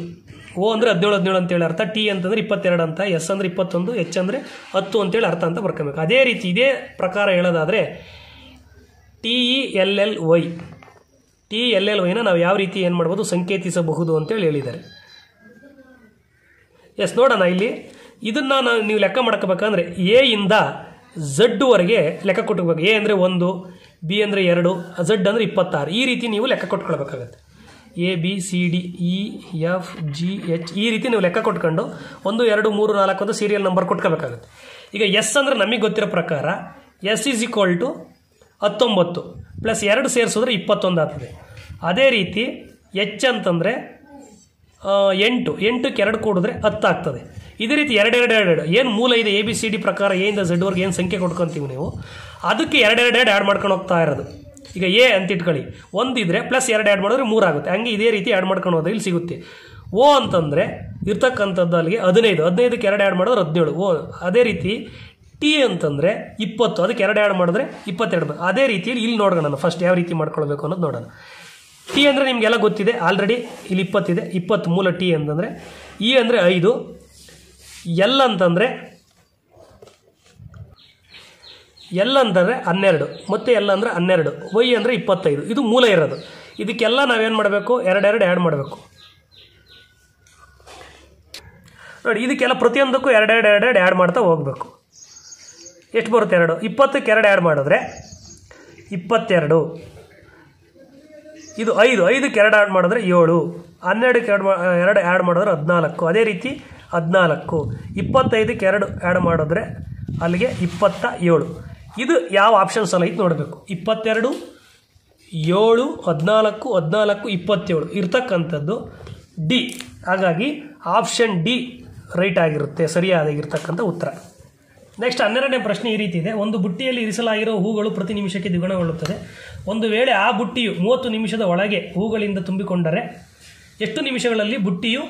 ಓ ಅಂದರೆ ಹದಿನೇಳು ಹದಿನೇಳು ಅಂತೇಳಿ ಅರ್ಥ. ಟಿ ಅಂತಂದರೆ ಇಪ್ಪತ್ತೆರಡು ಅಂತ ಎಸ್ ಅಂದರೆ ಇಪ್ಪತ್ತೊಂದು ಎಚ್ ಅಂದರೆ ಹತ್ತು ಅಂತೇಳಿ ಅರ್ಥ ಅಂತ ಬರ್ಕೋಬೇಕು. ಅದೇ ರೀತಿ ಇದೇ ಪ್ರಕಾರ ಹೇಳೋದಾದರೆ T E L L Y T L L ವೈನ ನಾವು ಯಾವ ರೀತಿ ಏನು ಮಾಡ್ಬೋದು ಸಂಕೇತಿಸಬಹುದು ಅಂತೇಳಿ ಹೇಳಿದ್ದಾರೆ. ಎಸ್ ನೋಡೋಣ ಇಲ್ಲಿ. ಇದನ್ನು ನಾವು ನೀವು ಲೆಕ್ಕ ಮಾಡ್ಕೋಬೇಕಂದ್ರೆ ಎ ಇಂದ ಝಡ್ವರೆಗೆ ಲೆಕ್ಕ ಕೊಟ್ಕೋಬೇಕು ಎ ಅಂದರೆ ಒಂದು ಬಿ ಅಂದರೆ ಎರಡು ಝಡ್ ಅಂದರೆ ಇಪ್ಪತ್ತಾರು. ಈ ರೀತಿ ನೀವು ಲೆಕ್ಕ ಕೊಟ್ಕೊಳ್ಬೇಕಾಗತ್ತೆ. A B C D E F G H ಈ ರೀತಿ ನೀವು ಲೆಕ್ಕ ಕೊಟ್ಕೊಂಡು ಒಂದು, ಎರಡು, ಮೂರು, ನಾಲ್ಕು ಅಂತ ಸೀರಿಯಲ್ ನಂಬರ್ ಕೊಟ್ಕೋಬೇಕಾಗುತ್ತೆ ಈಗ ಎಸ್ ಅಂದರೆ ನಮಗೆ ಗೊತ್ತಿರೋ ಪ್ರಕಾರ ಎಸ್ ಈಸ್ ಈಕ್ವಲ್ ಟು ಹತ್ತೊಂಬತ್ತು ಪ್ಲಸ್ ಎರಡು ಸೇರಿಸಿದ್ರೆ ಇಪ್ಪತ್ತೊಂದು ಆಗ್ತದೆ. ಅದೇ ರೀತಿ ಎಚ್ ಅಂತಂದರೆ ಎಂಟು. ಎಂಟಕ್ಕೆ ಎರಡು ಕೂಡಿದ್ರೆ ಹತ್ತು ಆಗ್ತದೆ. ಇದೇ ರೀತಿ ಎರಡೆರಡು ಎರಡೆರಡು ಏನು ಮೂಲ ಇದೆ ಎ ಬಿ ಸಿ ಡಿ ಪ್ರಕಾರ ಎಯಿಂದ ವರ್ಗ ಏನು ಸಂಖ್ಯೆ ಕೊಡ್ಕೊಂತೀವಿ ನೀವು? ಅದಕ್ಕೆ ಎರಡೆರಡು ಎರಡು ಆ್ಯಡ್ ಮಾಡ್ಕೊಂಡು ಹೋಗ್ತಾ ಇರೋದು. ಈಗ ಎ ಅಂತ ಇಟ್ಕೊಳ್ಳಿ. ಒಂದಿದ್ರೆ ಪ್ಲಸ್ ಎರಡು ಆ್ಯಡ್ ಮಾಡಿದ್ರೆ ಮೂರು ಆಗುತ್ತೆ. ಹಂಗೆ ಇದೇ ರೀತಿ ಆ್ಯಡ್ ಮಾಡ್ಕೊಂಡು ಹೋದ್ರೆ ಇಲ್ಲಿ ಸಿಗುತ್ತೆ. ಓ ಅಂತಂದರೆ ಇರ್ತಕ್ಕಂಥದ್ದು ಅಲ್ಲಿಗೆ ಹದಿನೈದು. ಹದಿನೈದಕ್ಕೆ ಎರಡು ಆ್ಯಡ್ ಮಾಡಿದ್ರೆ ಹದಿನೇಳು. ಓ, ಅದೇ ರೀತಿ ಟಿ ಅಂತಂದರೆ ಇಪ್ಪತ್ತು. ಅದಕ್ಕೆ ಎರಡು ಆ್ಯಡ್ ಮಾಡಿದ್ರೆ ಇಪ್ಪತ್ತೆರಡು. ಅದೇ ರೀತಿಯಲ್ಲಿ ಇಲ್ಲಿ ನೋಡೋಣ ನಾನು. ಫಸ್ಟ್ ಯಾವ ರೀತಿ ಮಾಡ್ಕೊಳ್ಬೇಕು ಅನ್ನೋದು ನೋಡೋಣ. ಟಿ ಅಂದರೆ ನಿಮಗೆಲ್ಲ ಗೊತ್ತಿದೆ. ಆಲ್ರೆಡಿ ಇಲ್ಲಿ ಇಪ್ಪತ್ತಿದೆ. ಇಪ್ಪತ್ತು ಮೂಲ ಟಿ ಅಂತಂದರೆ ಇ ಅಂದರೆ ಐದು. ಎಲ್ ಅಂತಂದರೆ ಎಲ್ ಅಂತಂದರೆ ಹನ್ನೆರಡು, ಮತ್ತು ಎಲ್ ಅಂದರೆ ಹನ್ನೆರಡು, ವೈ ಅಂದರೆ ಇಪ್ಪತ್ತೈದು. ಇದು ಮೂಲ ಇರೋದು. ಇದಕ್ಕೆಲ್ಲ ನಾವೇನು ಮಾಡಬೇಕು? ಎರಡೆರಡು ಆ್ಯಡ್ ಮಾಡಬೇಕು. ನೋಡಿ, ಇದಕ್ಕೆಲ್ಲ ಪ್ರತಿಯೊಂದಕ್ಕೂ ಎರಡೆರಡು ಎರಡೆರಡು ಆ್ಯಡ್ ಮಾಡ್ತಾ ಹೋಗಬೇಕು. ಎಷ್ಟು ಬರುತ್ತೆ ಎರಡು? ಇಪ್ಪತ್ತಕ್ಕೆ ಎರಡು ಆ್ಯಡ್ ಮಾಡಿದ್ರೆ ಇಪ್ಪತ್ತೆರಡು. ಇದು ಐದು. ಐದಕ್ಕೆ ಎರಡು ಆ್ಯಡ್ ಮಾಡಿದ್ರೆ ಏಳು. ಹನ್ನೆರಡಕ್ಕೆ ಎರಡು ಎರಡು ಆ್ಯಡ್ ಮಾಡಿದ್ರೆ ಹದಿನಾಲ್ಕು. ಅದೇ ರೀತಿ ಹದಿನಾಲ್ಕು. ಇಪ್ಪತ್ತೈದಕ್ಕೆ ಎರಡು ಆ್ಯಡ್ ಮಾಡಿದ್ರೆ ಅಲ್ಲಿಗೆ ಇಪ್ಪತ್ತ ಏಳು ಇದು ಯಾವ ಆಪ್ಷನ್ಸ್ ಅಲ್ಲ ಐತೆ ನೋಡಬೇಕು. ಇಪ್ಪತ್ತೆರಡು, ಏಳು, ಹದಿನಾಲ್ಕು ಹದಿನಾಲ್ಕು, ಇಪ್ಪತ್ತೇಳು. ಇರ್ತಕ್ಕಂಥದ್ದು ಡಿ ಹಾಗಾಗಿ ಆಪ್ಷನ್ ಡಿ ರೈಟ್ ಆಗಿರುತ್ತೆ ಸರಿಯಾದಾಗಿರ್ತಕ್ಕಂಥ ಉತ್ತರ. ನೆಕ್ಸ್ಟ್ ಹನ್ನೆರಡನೇ ಪ್ರಶ್ನೆ ಈ ರೀತಿ ಇದೆ. ಒಂದು ಬುಟ್ಟಿಯಲ್ಲಿ ಇರಿಸಲಾಗಿರೋ ಹೂಗಳು ಪ್ರತಿ ನಿಮಿಷಕ್ಕೆ ದ್ವಿಗುಣಗೊಳ್ಳುತ್ತದೆ. ಒಂದು ವೇಳೆ ಆ ಬುಟ್ಟಿಯು ಮೂವತ್ತು ನಿಮಿಷದ ಒಳಗೆ ಹೂಗಳಿಂದ ತುಂಬಿಕೊಂಡರೆ ಎಷ್ಟು ನಿಮಿಷಗಳಲ್ಲಿ ಬುಟ್ಟಿಯು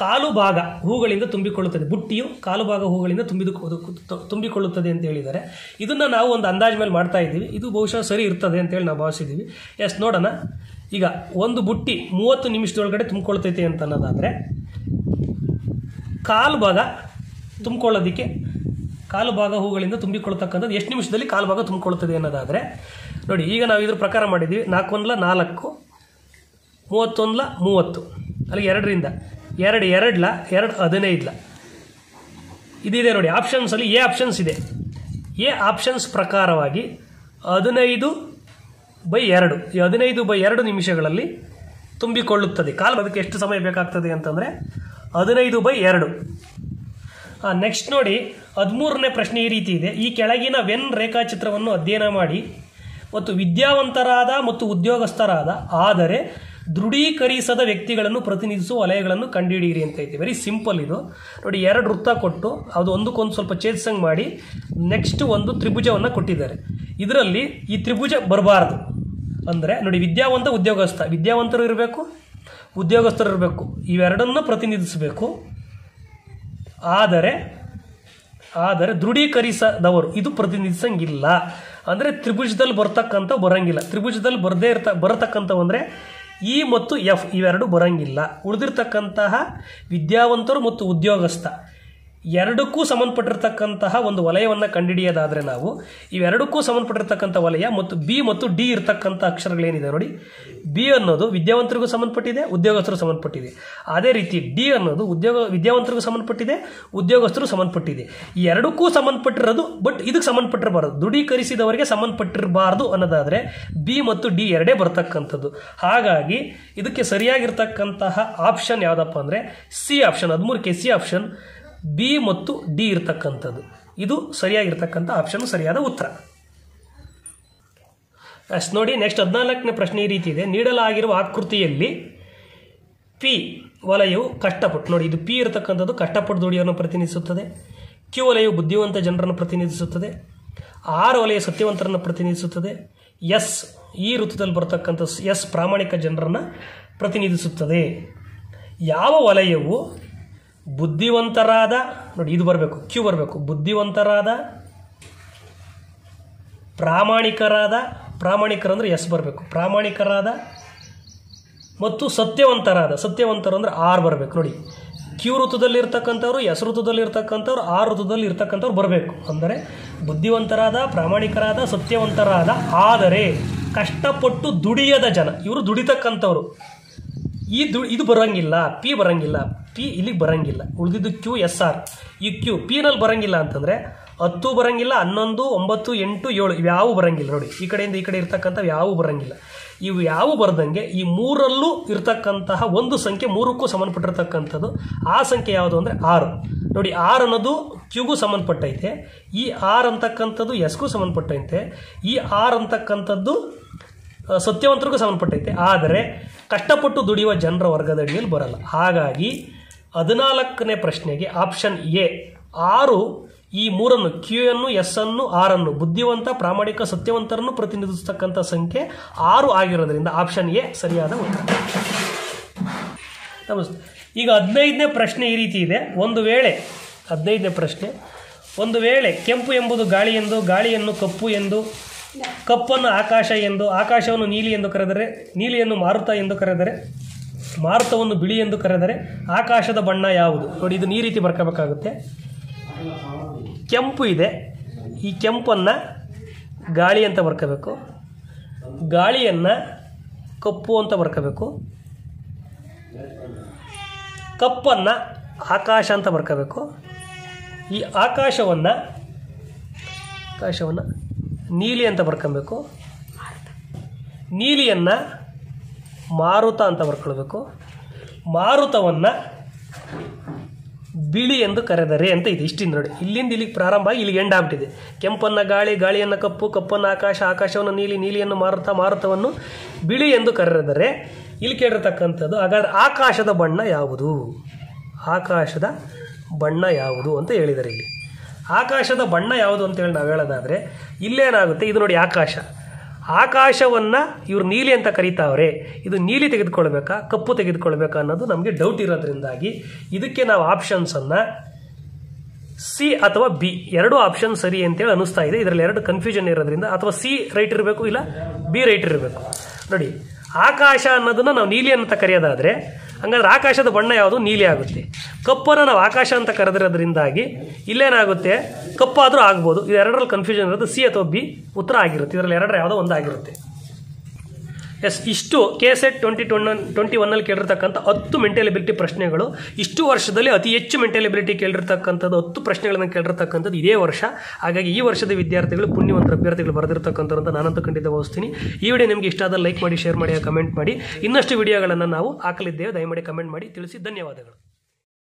ಕಾಲು ಭಾಗ ಹೂಗಳಿಂದ ತುಂಬಿಕೊಳ್ಳುತ್ತದೆ. ಬುಟ್ಟಿಯು ಕಾಲು ಭಾಗ ಹೂಗಳಿಂದ ತುಂಬಿದು ತುಂಬಿಕೊಳ್ಳುತ್ತದೆ ಅಂತ ಹೇಳಿದ್ದಾರೆ. ಇದನ್ನು ನಾವು ಒಂದು ಅಂದಾಜು ಮೇಲೆ ಮಾಡ್ತಾ ಇದ್ದೀವಿ. ಇದು ಬಹುಶಃ ಸರಿ ಇರ್ತದೆ ಅಂತೇಳಿ ನಾವು ಭಾವಿಸಿದ್ದೀವಿ. ಎಸ್ ನೋಡೋಣ. ಈಗ ಒಂದು ಬುಟ್ಟಿ ಮೂವತ್ತು ನಿಮಿಷದೊಳಗಡೆ ತುಂಬಿಕೊಳ್ತೈತೆ ಅಂತ ಅನ್ನೋದಾದರೆ, ಕಾಲು ಭಾಗ ತುಂಬಿಕೊಳ್ಳೋದಕ್ಕೆ, ಕಾಲು ಭಾಗ ಹೂಗಳಿಂದ ತುಂಬಿಕೊಳ್ತಕ್ಕಂಥದ್ದು ಎಷ್ಟು ನಿಮಿಷದಲ್ಲಿ ಕಾಲು ಭಾಗ ತುಂಬಿಕೊಳ್ತದೆ ಅನ್ನೋದಾದರೆ, ನೋಡಿ, ಈಗ ನಾವು ಇದ್ರ ಪ್ರಕಾರ ಮಾಡಿದ್ದೀವಿ. ನಾಲ್ಕೊಂದ್ಲ ನಾಲ್ಕು, ಮೂವತ್ತೊಂದ್ಲ ಮೂವತ್ತು ಅಲ್ಲಿಗೆ ಎರಡರಿಂದ. ಎರಡು, ಎರಡ್ಲ, ಎರಡು ಹದಿನೈದ್ಲ. ಇದಿದೆ ನೋಡಿ ಆಪ್ಷನ್ಸಲ್ಲಿ ಎ ಆಪ್ಷನ್ಸ್ ಇದೆ. ಎ ಆಪ್ಷನ್ಸ್ ಪ್ರಕಾರವಾಗಿ ಹದಿನೈದು ಬೈ ಎರಡು. ಈ ಹದಿನೈದು ಬೈ ಎರಡು ನಿಮಿಷಗಳಲ್ಲಿ ತುಂಬಿಕೊಳ್ಳುತ್ತದೆ. ಕಾಲು ಅದಕ್ಕೆ ಎಷ್ಟು ಸಮಯ ಬೇಕಾಗ್ತದೆ ಅಂತಂದರೆ ಹದಿನೈದು ಬೈ ಎರಡು. ನೆಕ್ಸ್ಟ್ ನೋಡಿ, ಹದಿಮೂರನೇ ಪ್ರಶ್ನೆ ಈ ರೀತಿ ಇದೆ. ಈ ಕೆಳಗಿನ ವೆನ್ ರೇಖಾಚಿತ್ರವನ್ನು ಅಧ್ಯಯನ ಮಾಡಿ, ಮತ್ತು ವಿದ್ಯಾವಂತರಾದ ಮತ್ತು ಉದ್ಯೋಗಸ್ಥರಾದ, ಆದರೆ ದೃಢೀಕರಿಸದ ವ್ಯಕ್ತಿಗಳನ್ನು ಪ್ರತಿನಿಧಿಸುವ ವಲಯಗಳನ್ನು ಕಂಡುಹಿಡಿಯಿರಿ ಅಂತ ಇದೆ ವೆರಿ ಸಿಂಪಲ್ ಇದು. ನೋಡಿ, ಎರಡು ವೃತ್ತ ಕೊಟ್ಟು ಅದು ಒಂದಕ್ಕೊಂದು ಸ್ವಲ್ಪ ಛೇದಿಸಂಗೆ ಮಾಡಿ ನೆಕ್ಸ್ಟ್ ಒಂದು ತ್ರಿಭುಜವನ್ನು ಕೊಟ್ಟಿದ್ದಾರೆ. ಇದರಲ್ಲಿ ಈ ತ್ರಿಭುಜ ಬರಬಾರ್ದು. ಅಂದರೆ ನೋಡಿ, ವಿದ್ಯಾವಂತ ಉದ್ಯೋಗಸ್ಥ, ವಿದ್ಯಾವಂತರು ಇರಬೇಕು, ಉದ್ಯೋಗಸ್ಥರು ಇರಬೇಕು, ಇವೆರಡನ್ನು ಪ್ರತಿನಿಧಿಸಬೇಕು. ಆದರೆ ಆದರೆ ದೃಢೀಕರಿಸದವರು ಇದು ಪ್ರತಿನಿಧಿಸಂಗಿಲ್ಲ. ಅಂದರೆ ತ್ರಿಭುಜದಲ್ಲಿ ಬರ್ತಕ್ಕಂಥ ಬರಂಗಿಲ್ಲ. ತ್ರಿಭುಜದಲ್ಲಿ ಬರದೇ ಇರ್ತ, ಬರತಕ್ಕಂಥವು ಅಂದರೆ ಇ ಮತ್ತು ಎಫ್ ಇವೆರಡು ಬರಂಗಿಲ್ಲ. ಉಳಿದಿರ್ತಕ್ಕಂತಹ ವಿದ್ಯಾವಂತರು ಮತ್ತು ಉದ್ಯೋಗಸ್ಥ. ಎರಡಕ್ಕೂ ಸಂಬಂಧಪಟ್ಟಿರ್ತಕ್ಕಂತಹ ಒಂದು ವಲಯವನ್ನು ಕಂಡುಹಿಡಿಯೋದಾದರೆ ನಾವು, ಇವೆರಡಕ್ಕೂ ಸಂಬಂಧಪಟ್ಟಿರ್ತಕ್ಕಂಥ ವಲಯ ಮತ್ತು ಬಿ ಮತ್ತು ಡಿ ಇರ್ತಕ್ಕಂಥ ಅಕ್ಷರಗಳೇನಿದೆ ನೋಡಿ. ಬಿ ಅನ್ನೋದು ವಿದ್ಯಾವಂತರಿಗೂ ಸಂಬಂಧಪಟ್ಟಿದೆ ಉದ್ಯೋಗಸ್ಥರು ಸಂಬಂಧಪಟ್ಟಿದೆ. ಅದೇ ರೀತಿ ಡಿ ಅನ್ನೋದು ಉದ್ಯೋಗ, ವಿದ್ಯಾವಂತರಿಗೂ ಸಂಬಂಧಪಟ್ಟಿದೆ, ಉದ್ಯೋಗಸ್ಥರು ಸಂಬಂಧಪಟ್ಟಿದೆ. ಎರಡಕ್ಕೂ ಸಂಬಂಧಪಟ್ಟಿರೋದು, ಬಟ್ ಇದಕ್ಕೆ ಸಂಬಂಧಪಟ್ಟಿರಬಾರದು. ದೃಢೀಕರಿಸಿದವರಿಗೆ ಸಂಬಂಧಪಟ್ಟಿರಬಾರ್ದು ಅನ್ನೋದಾದರೆ ಬಿ ಮತ್ತು ಡಿ ಎರಡೇ ಬರ್ತಕ್ಕಂಥದ್ದು. ಹಾಗಾಗಿ ಇದಕ್ಕೆ ಸರಿಯಾಗಿರ್ತಕ್ಕಂತಹ ಆಪ್ಷನ್ ಯಾವುದಪ್ಪ ಅಂದರೆ ಸಿ ಆಪ್ಷನ್, ಹದಿಮೂರಕ್ಕೆ ಸಿ ಆಪ್ಷನ್. ಬಿ ಮತ್ತು ಡಿ ಇರ್ತಕ್ಕಂಥದ್ದು. ಇದು ಸರಿಯಾಗಿರ್ತಕ್ಕಂಥ ಆಪ್ಷನ್ ಸರಿಯಾದ ಉತ್ತರ. ಅಷ್ಟು ನೋಡಿ ನೆಕ್ಸ್ಟ್ ಹದಿನಾಲ್ಕನೇ ಪ್ರಶ್ನೆ ಈ ರೀತಿ ಇದೆ. ನೀಡಲಾಗಿರುವ ಆಕೃತಿಯಲ್ಲಿ ಪಿ ವಲಯವು ಕಷ್ಟಪಟ್ಟು, ನೋಡಿ, ಇದು ಪಿ ಇರತಕ್ಕಂಥದ್ದು ಕಷ್ಟಪಟ್ಟು ದುಡಿಯನ್ನು ಪ್ರತಿನಿಧಿಸುತ್ತದೆ. ಕ್ಯೂ ವಲಯವು ಬುದ್ಧಿವಂತ ಜನರನ್ನು ಪ್ರತಿನಿಧಿಸುತ್ತದೆ. ಆರ್ ವಲಯ ಸತ್ಯವಂತರನ್ನು ಪ್ರತಿನಿಧಿಸುತ್ತದೆ. ಎಸ್ ಈ ಋತುದಲ್ಲಿ ಬರ್ತಕ್ಕಂಥ ಎಸ್ ಪ್ರಾಮಾಣಿಕ ಜನರನ್ನು ಪ್ರತಿನಿಧಿಸುತ್ತದೆ. ಯಾವ ವಲಯವು ಬುದ್ಧಿವಂತರಾದ, ನೋಡಿ ಇದು ಬರಬೇಕು, ಕ್ಯೂ ಬರಬೇಕು. ಬುದ್ಧಿವಂತರಾದ, ಪ್ರಾಮಾಣಿಕರಾದ, ಪ್ರಾಮಾಣಿಕರಂದ್ರೆ ಎಸ್ ಬರಬೇಕು. ಪ್ರಾಮಾಣಿಕರಾದ ಮತ್ತು ಸತ್ಯವಂತರಾದ. ಸತ್ಯವಂತರು ಅಂದರೆ ಆರ್ ಬರಬೇಕು. ನೋಡಿ, ಕ್ಯೂ ಋತುದಲ್ಲಿ ಇರ್ತಕ್ಕಂಥವ್ರು ಎಸ್ ಋತುದಲ್ಲಿ ಇರ್ತಕ್ಕಂಥವ್ರು ಆ ಋತುದಲ್ಲಿ ಇರ್ತಕ್ಕಂಥವ್ರು ಬರಬೇಕು. ಅಂದರೆ ಬುದ್ಧಿವಂತರಾದ, ಪ್ರಾಮಾಣಿಕರಾದ, ಸತ್ಯವಂತರಾದ, ಆದರೆ ಕಷ್ಟಪಟ್ಟು ದುಡಿಯದ ಜನ, ಇವರು ದುಡಿತಕ್ಕಂಥವ್ರು. ಈ ದು, ಇದು ಬರೋಂಗಿಲ್ಲ ಪಿ ಬರೋಂಗಿಲ್ಲ ಪಿ ಇಲ್ಲಿಗೆ ಬರೋಂಗಿಲ್ಲ. ಉಳಿದಿದ್ದು ಕ್ಯೂ ಎಸ್ ಆರ್ ಈ ಕ್ಯೂ ಪಿನಲ್ಲಿ ಬರೋಂಗಿಲ್ಲ ಅಂತಂದರೆ ಹತ್ತು ಬರೋಂಗಿಲ್ಲ, ಹನ್ನೊಂದು, ಒಂಬತ್ತು, ಎಂಟು, ಏಳು ಇವ್ಯಾವು ಬರೋಂಗಿಲ್ಲ ನೋಡಿ. ಈ ಕಡೆಯಿಂದ ಈ ಕಡೆ ಇರ್ತಕ್ಕಂಥವು ಯಾವು ಬರೋಂಗಿಲ್ಲ. ಇವು ಯಾವ ಬರ್ದಂಗೆ ಈ ಮೂರಲ್ಲೂ ಇರತಕ್ಕಂತಹ ಒಂದು ಸಂಖ್ಯೆ ಮೂರಕ್ಕೂ ಸಂಬಂಧಪಟ್ಟಿರ್ತಕ್ಕಂಥದ್ದು ಆ ಸಂಖ್ಯೆ ಯಾವುದು ಅಂದರೆ ಆರು ನೋಡಿ ಆರ್ ಅನ್ನೋದು ಕ್ಯೂಗೂ ಸಂಬಂಧಪಟ್ಟೈತೆ ಈ ಆರ್ ಅಂತಕ್ಕಂಥದ್ದು ಎಸ್ಗೂ ಸಂಬಂಧಪಟ್ಟೈತೆ ಈ ಆರ್ ಅಂತಕ್ಕಂಥದ್ದು ಸತ್ಯವಂತರಿಗೂ ಸಂಬಂಧಪಟ್ಟೈತೆ ಆದರೆ ಕಷ್ಟಪಟ್ಟು ದುಡಿಯುವ ಜನರ ವರ್ಗದ ಅಡಿಯಲ್ಲಿ ಬರಲ್ಲ. ಹಾಗಾಗಿ ಹದಿನಾಲ್ಕನೇ ಪ್ರಶ್ನೆಗೆ ಆಪ್ಷನ್ ಎ ಆರು, ಈ ಮೂರನ್ನು ಕ್ಯೂ ಅನ್ನು ಎಸ್ ಅನ್ನು ಆರನ್ನು ಬುದ್ಧಿವಂತ, ಪ್ರಾಮಾಣಿಕ, ಸತ್ಯವಂತರನ್ನು ಪ್ರತಿನಿಧಿಸತಕ್ಕಂಥ ಸಂಖ್ಯೆ ಆರು ಆಗಿರೋದ್ರಿಂದ ಆಪ್ಷನ್ ಎ ಸರಿಯಾದ ಉತ್ತರ. ನಮಸ್ತೆ. ಈಗ ಹದಿನೈದನೇ ಪ್ರಶ್ನೆ ಈ ರೀತಿ ಇದೆ. ಒಂದು ವೇಳೆ, ಹದಿನೈದನೇ ಪ್ರಶ್ನೆ. ಒಂದು ವೇಳೆ ಕೆಂಪು ಎಂಬುದು ಗಾಳಿ ಎಂದು ಗಾಳಿಯನ್ನು ಕಪ್ಪು ಎಂದು ಕಪ್ಪನ್ನು ಆಕಾಶ ಎಂದು, ಆಕಾಶವನ್ನು ನೀಲಿ ಎಂದು ಕರೆದರೆ, ನೀಲಿಯನ್ನು ಮಾರುತ ಎಂದು ಕರೆದರೆ, ಮಾರುತವನ್ನು ಬಿಳಿ ಎಂದು ಕರೆದರೆ ಆಕಾಶದ ಬಣ್ಣ ಯಾವುದು? ನೋಡಿ, ಇದು ಈ ರೀತಿ ಬರ್ಕೋಬೇಕಾಗುತ್ತೆ. ಕೆಂಪು ಇದೆ. ಈ ಕೆಂಪನ್ನು ಗಾಳಿ ಅಂತ ಬರ್ಕೋಬೇಕು. ಗಾಳಿಯನ್ನು ಕಪ್ಪು ಅಂತ ಬರ್ಕೋಬೇಕು. ಕಪ್ಪನ್ನು ಆಕಾಶ ಅಂತ ಬರ್ಕೋಬೇಕು. ಈ ಆಕಾಶವನ್ನು ಆಕಾಶವನ್ನು ನೀಲಿ ಅಂತ ಬರ್ಕೊಬೇಕು. ನೀಲಿಯನ್ನು ಮಾರುತ ಅಂತ ಬರ್ಕೊಳ್ಬೇಕು. ಮಾರುತವನ್ನು ಬಿಳಿ ಎಂದು ಕರೆದರೆ ಅಂತ ಇದೆ. ಇಷ್ಟಿಂದ ನೋಡಿ. ಇಲ್ಲಿಂದ ಇಲ್ಲಿಗೆ ಪ್ರಾರಂಭ ಆಗಿ ಇಲ್ಲಿಗೆ ಎಂಡ್ ಆಗ್ಬಿಟ್ಟಿದೆ. ಕೆಂಪನ್ನು ಗಾಳಿ, ಗಾಳಿಯನ್ನು ಕಪ್ಪು, ಕಪ್ಪನ್ನು ಆಕಾಶ, ಆಕಾಶವನ್ನು ನೀಲಿ, ನೀಲಿಯನ್ನು ಮಾರುತ, ಮಾರುತವನ್ನು ಬಿಳಿ ಎಂದು ಕರೆದರೆ ಇಲ್ಲಿ ಕೇಳಿರ್ತಕ್ಕಂಥದ್ದು, ಹಾಗಾದ್ರೆ ಆಕಾಶದ ಬಣ್ಣ ಯಾವುದು? ಆಕಾಶದ ಬಣ್ಣ ಯಾವುದು ಅಂತ ಹೇಳಿದ್ದಾರೆ ಇಲ್ಲಿ. ಆಕಾಶದ ಬಣ್ಣ ಯಾವುದು ಅಂತ ಹೇಳಿ ನಾವು ಹೇಳೋದಾದರೆ ಇಲ್ಲೇನಾಗುತ್ತೆ? ಇದು ನೋಡಿ ಆಕಾಶ. ಆಕಾಶವನ್ನು ಇವರು ನೀಲಿ ಅಂತ ಕರೀತಾವ್ರೆ. ಇದು ನೀಲಿ ತೆಗೆದುಕೊಳ್ಬೇಕಾ? ಕಪ್ಪು ತೆಗೆದುಕೊಳ್ಬೇಕಾ ಅನ್ನೋದು ನಮಗೆ ಡೌಟ್ ಇರೋದ್ರಿಂದಾಗಿ ಇದಕ್ಕೆ ನಾವು ಆಪ್ಷನ್ಸನ್ನು ಸಿ ಅಥವಾ ಬಿ ಎರಡು ಆಪ್ಷನ್ ಸರಿ ಅಂತೇಳಿ ಅನಿಸ್ತಾ ಇದೆ. ಇದರಲ್ಲಿ ಎರಡು ಕನ್ಫ್ಯೂಷನ್ ಇರೋದ್ರಿಂದ ಅಥವಾ ಸಿ ರೈಟ್ ಇರಬೇಕು ಇಲ್ಲ ಬಿ ರೈಟ್ ಇರಬೇಕು. ನೋಡಿ, ಆಕಾಶ ಅನ್ನೋದನ್ನು ನಾವು ನೀಲಿ ಅಂತ ಕರೆಯೋದಾದರೆ ಹಂಗಾದ್ರೆ ಆಕಾಶದ ಬಣ್ಣ ಯಾವುದು? ನೀಲಿ ಆಗುತ್ತೆ. ಕಪ್ಪನ್ನು ನಾವು ಆಕಾಶ ಅಂತ ಕರೆದಿರೋದ್ರಿಂದಾಗಿ ಇಲ್ಲೇನಾಗುತ್ತೆ? ಕಪ್ಪಾದರೂ ಆಗ್ಬೋದು. ಇದೆರಡರಲ್ಲಿ ಕನ್ಫ್ಯೂಷನ್ ಇರೋದು ಸಿ ಅಥವಾ ಬಿ ಉತ್ತರ ಆಗಿರುತ್ತೆ. ಇದರಲ್ಲಿ ಎರಡರ ಯಾವುದೋ ಒಂದು ಆಗಿರುತ್ತೆ. ಎಸ್, ಇಷ್ಟು K set twenty twenty twenty ಒನ್ನಲ್ಲಿ ಕೇಳಿರ್ತಕ್ಕಂಥ ಹತ್ತು ಮೆಂಟಲ್ ಎಬಿಲಿಟಿ ಪ್ರಶ್ನೆಗಳು, ಇಷ್ಟು ವರ್ಷದಲ್ಲಿ ಅತಿ ಹೆಚ್ಚು ಮೆಂಟಲ್ ಎಬಿಲಿಟಿ ಕೇಳಿರ್ತಕ್ಕಂಥದ್ದು, ಹತ್ತು ಪ್ರಶ್ನೆಗಳನ್ನು ಕೇಳಿರ್ತಕ್ಕಂಥದ್ದು ಇದೇ ವರ್ಷ. ಹಾಗಾಗಿ ಈ ವರ್ಷದ ವಿದ್ಯಾರ್ಥಿಗಳು ಪುಣ್ಯವಂತರ ಅಭ್ಯರ್ಥಿಗಳು ಬರೆದಿರ್ತಕ್ಕಂಥವ್ರು ಅಂತ ನಾನಂತೂ ಖಂಡಿತ ಭಾವಿಸ್ತೀನಿ. ಈ ವಿಡಿಯೋ ನಿಮಗೆ ಇಷ್ಟ ಆದ ಲೈಕ್ ಮಾಡಿ ಶೇರ್ ಮಾಡಿ ಕಮೆಂಟ್ ಮಾಡಿ. ಇನ್ನಷ್ಟು ವಿಡಿಯೋಗಳನ್ನು ನಾವು ಹಾಕಲಿದ್ದೇವೆ. ದಯಮಾಡಿ ಕಮೆಂಟ್ ಮಾಡಿ. ತಿಳಿಸಿ ಧನ್ಯವಾದಗಳು.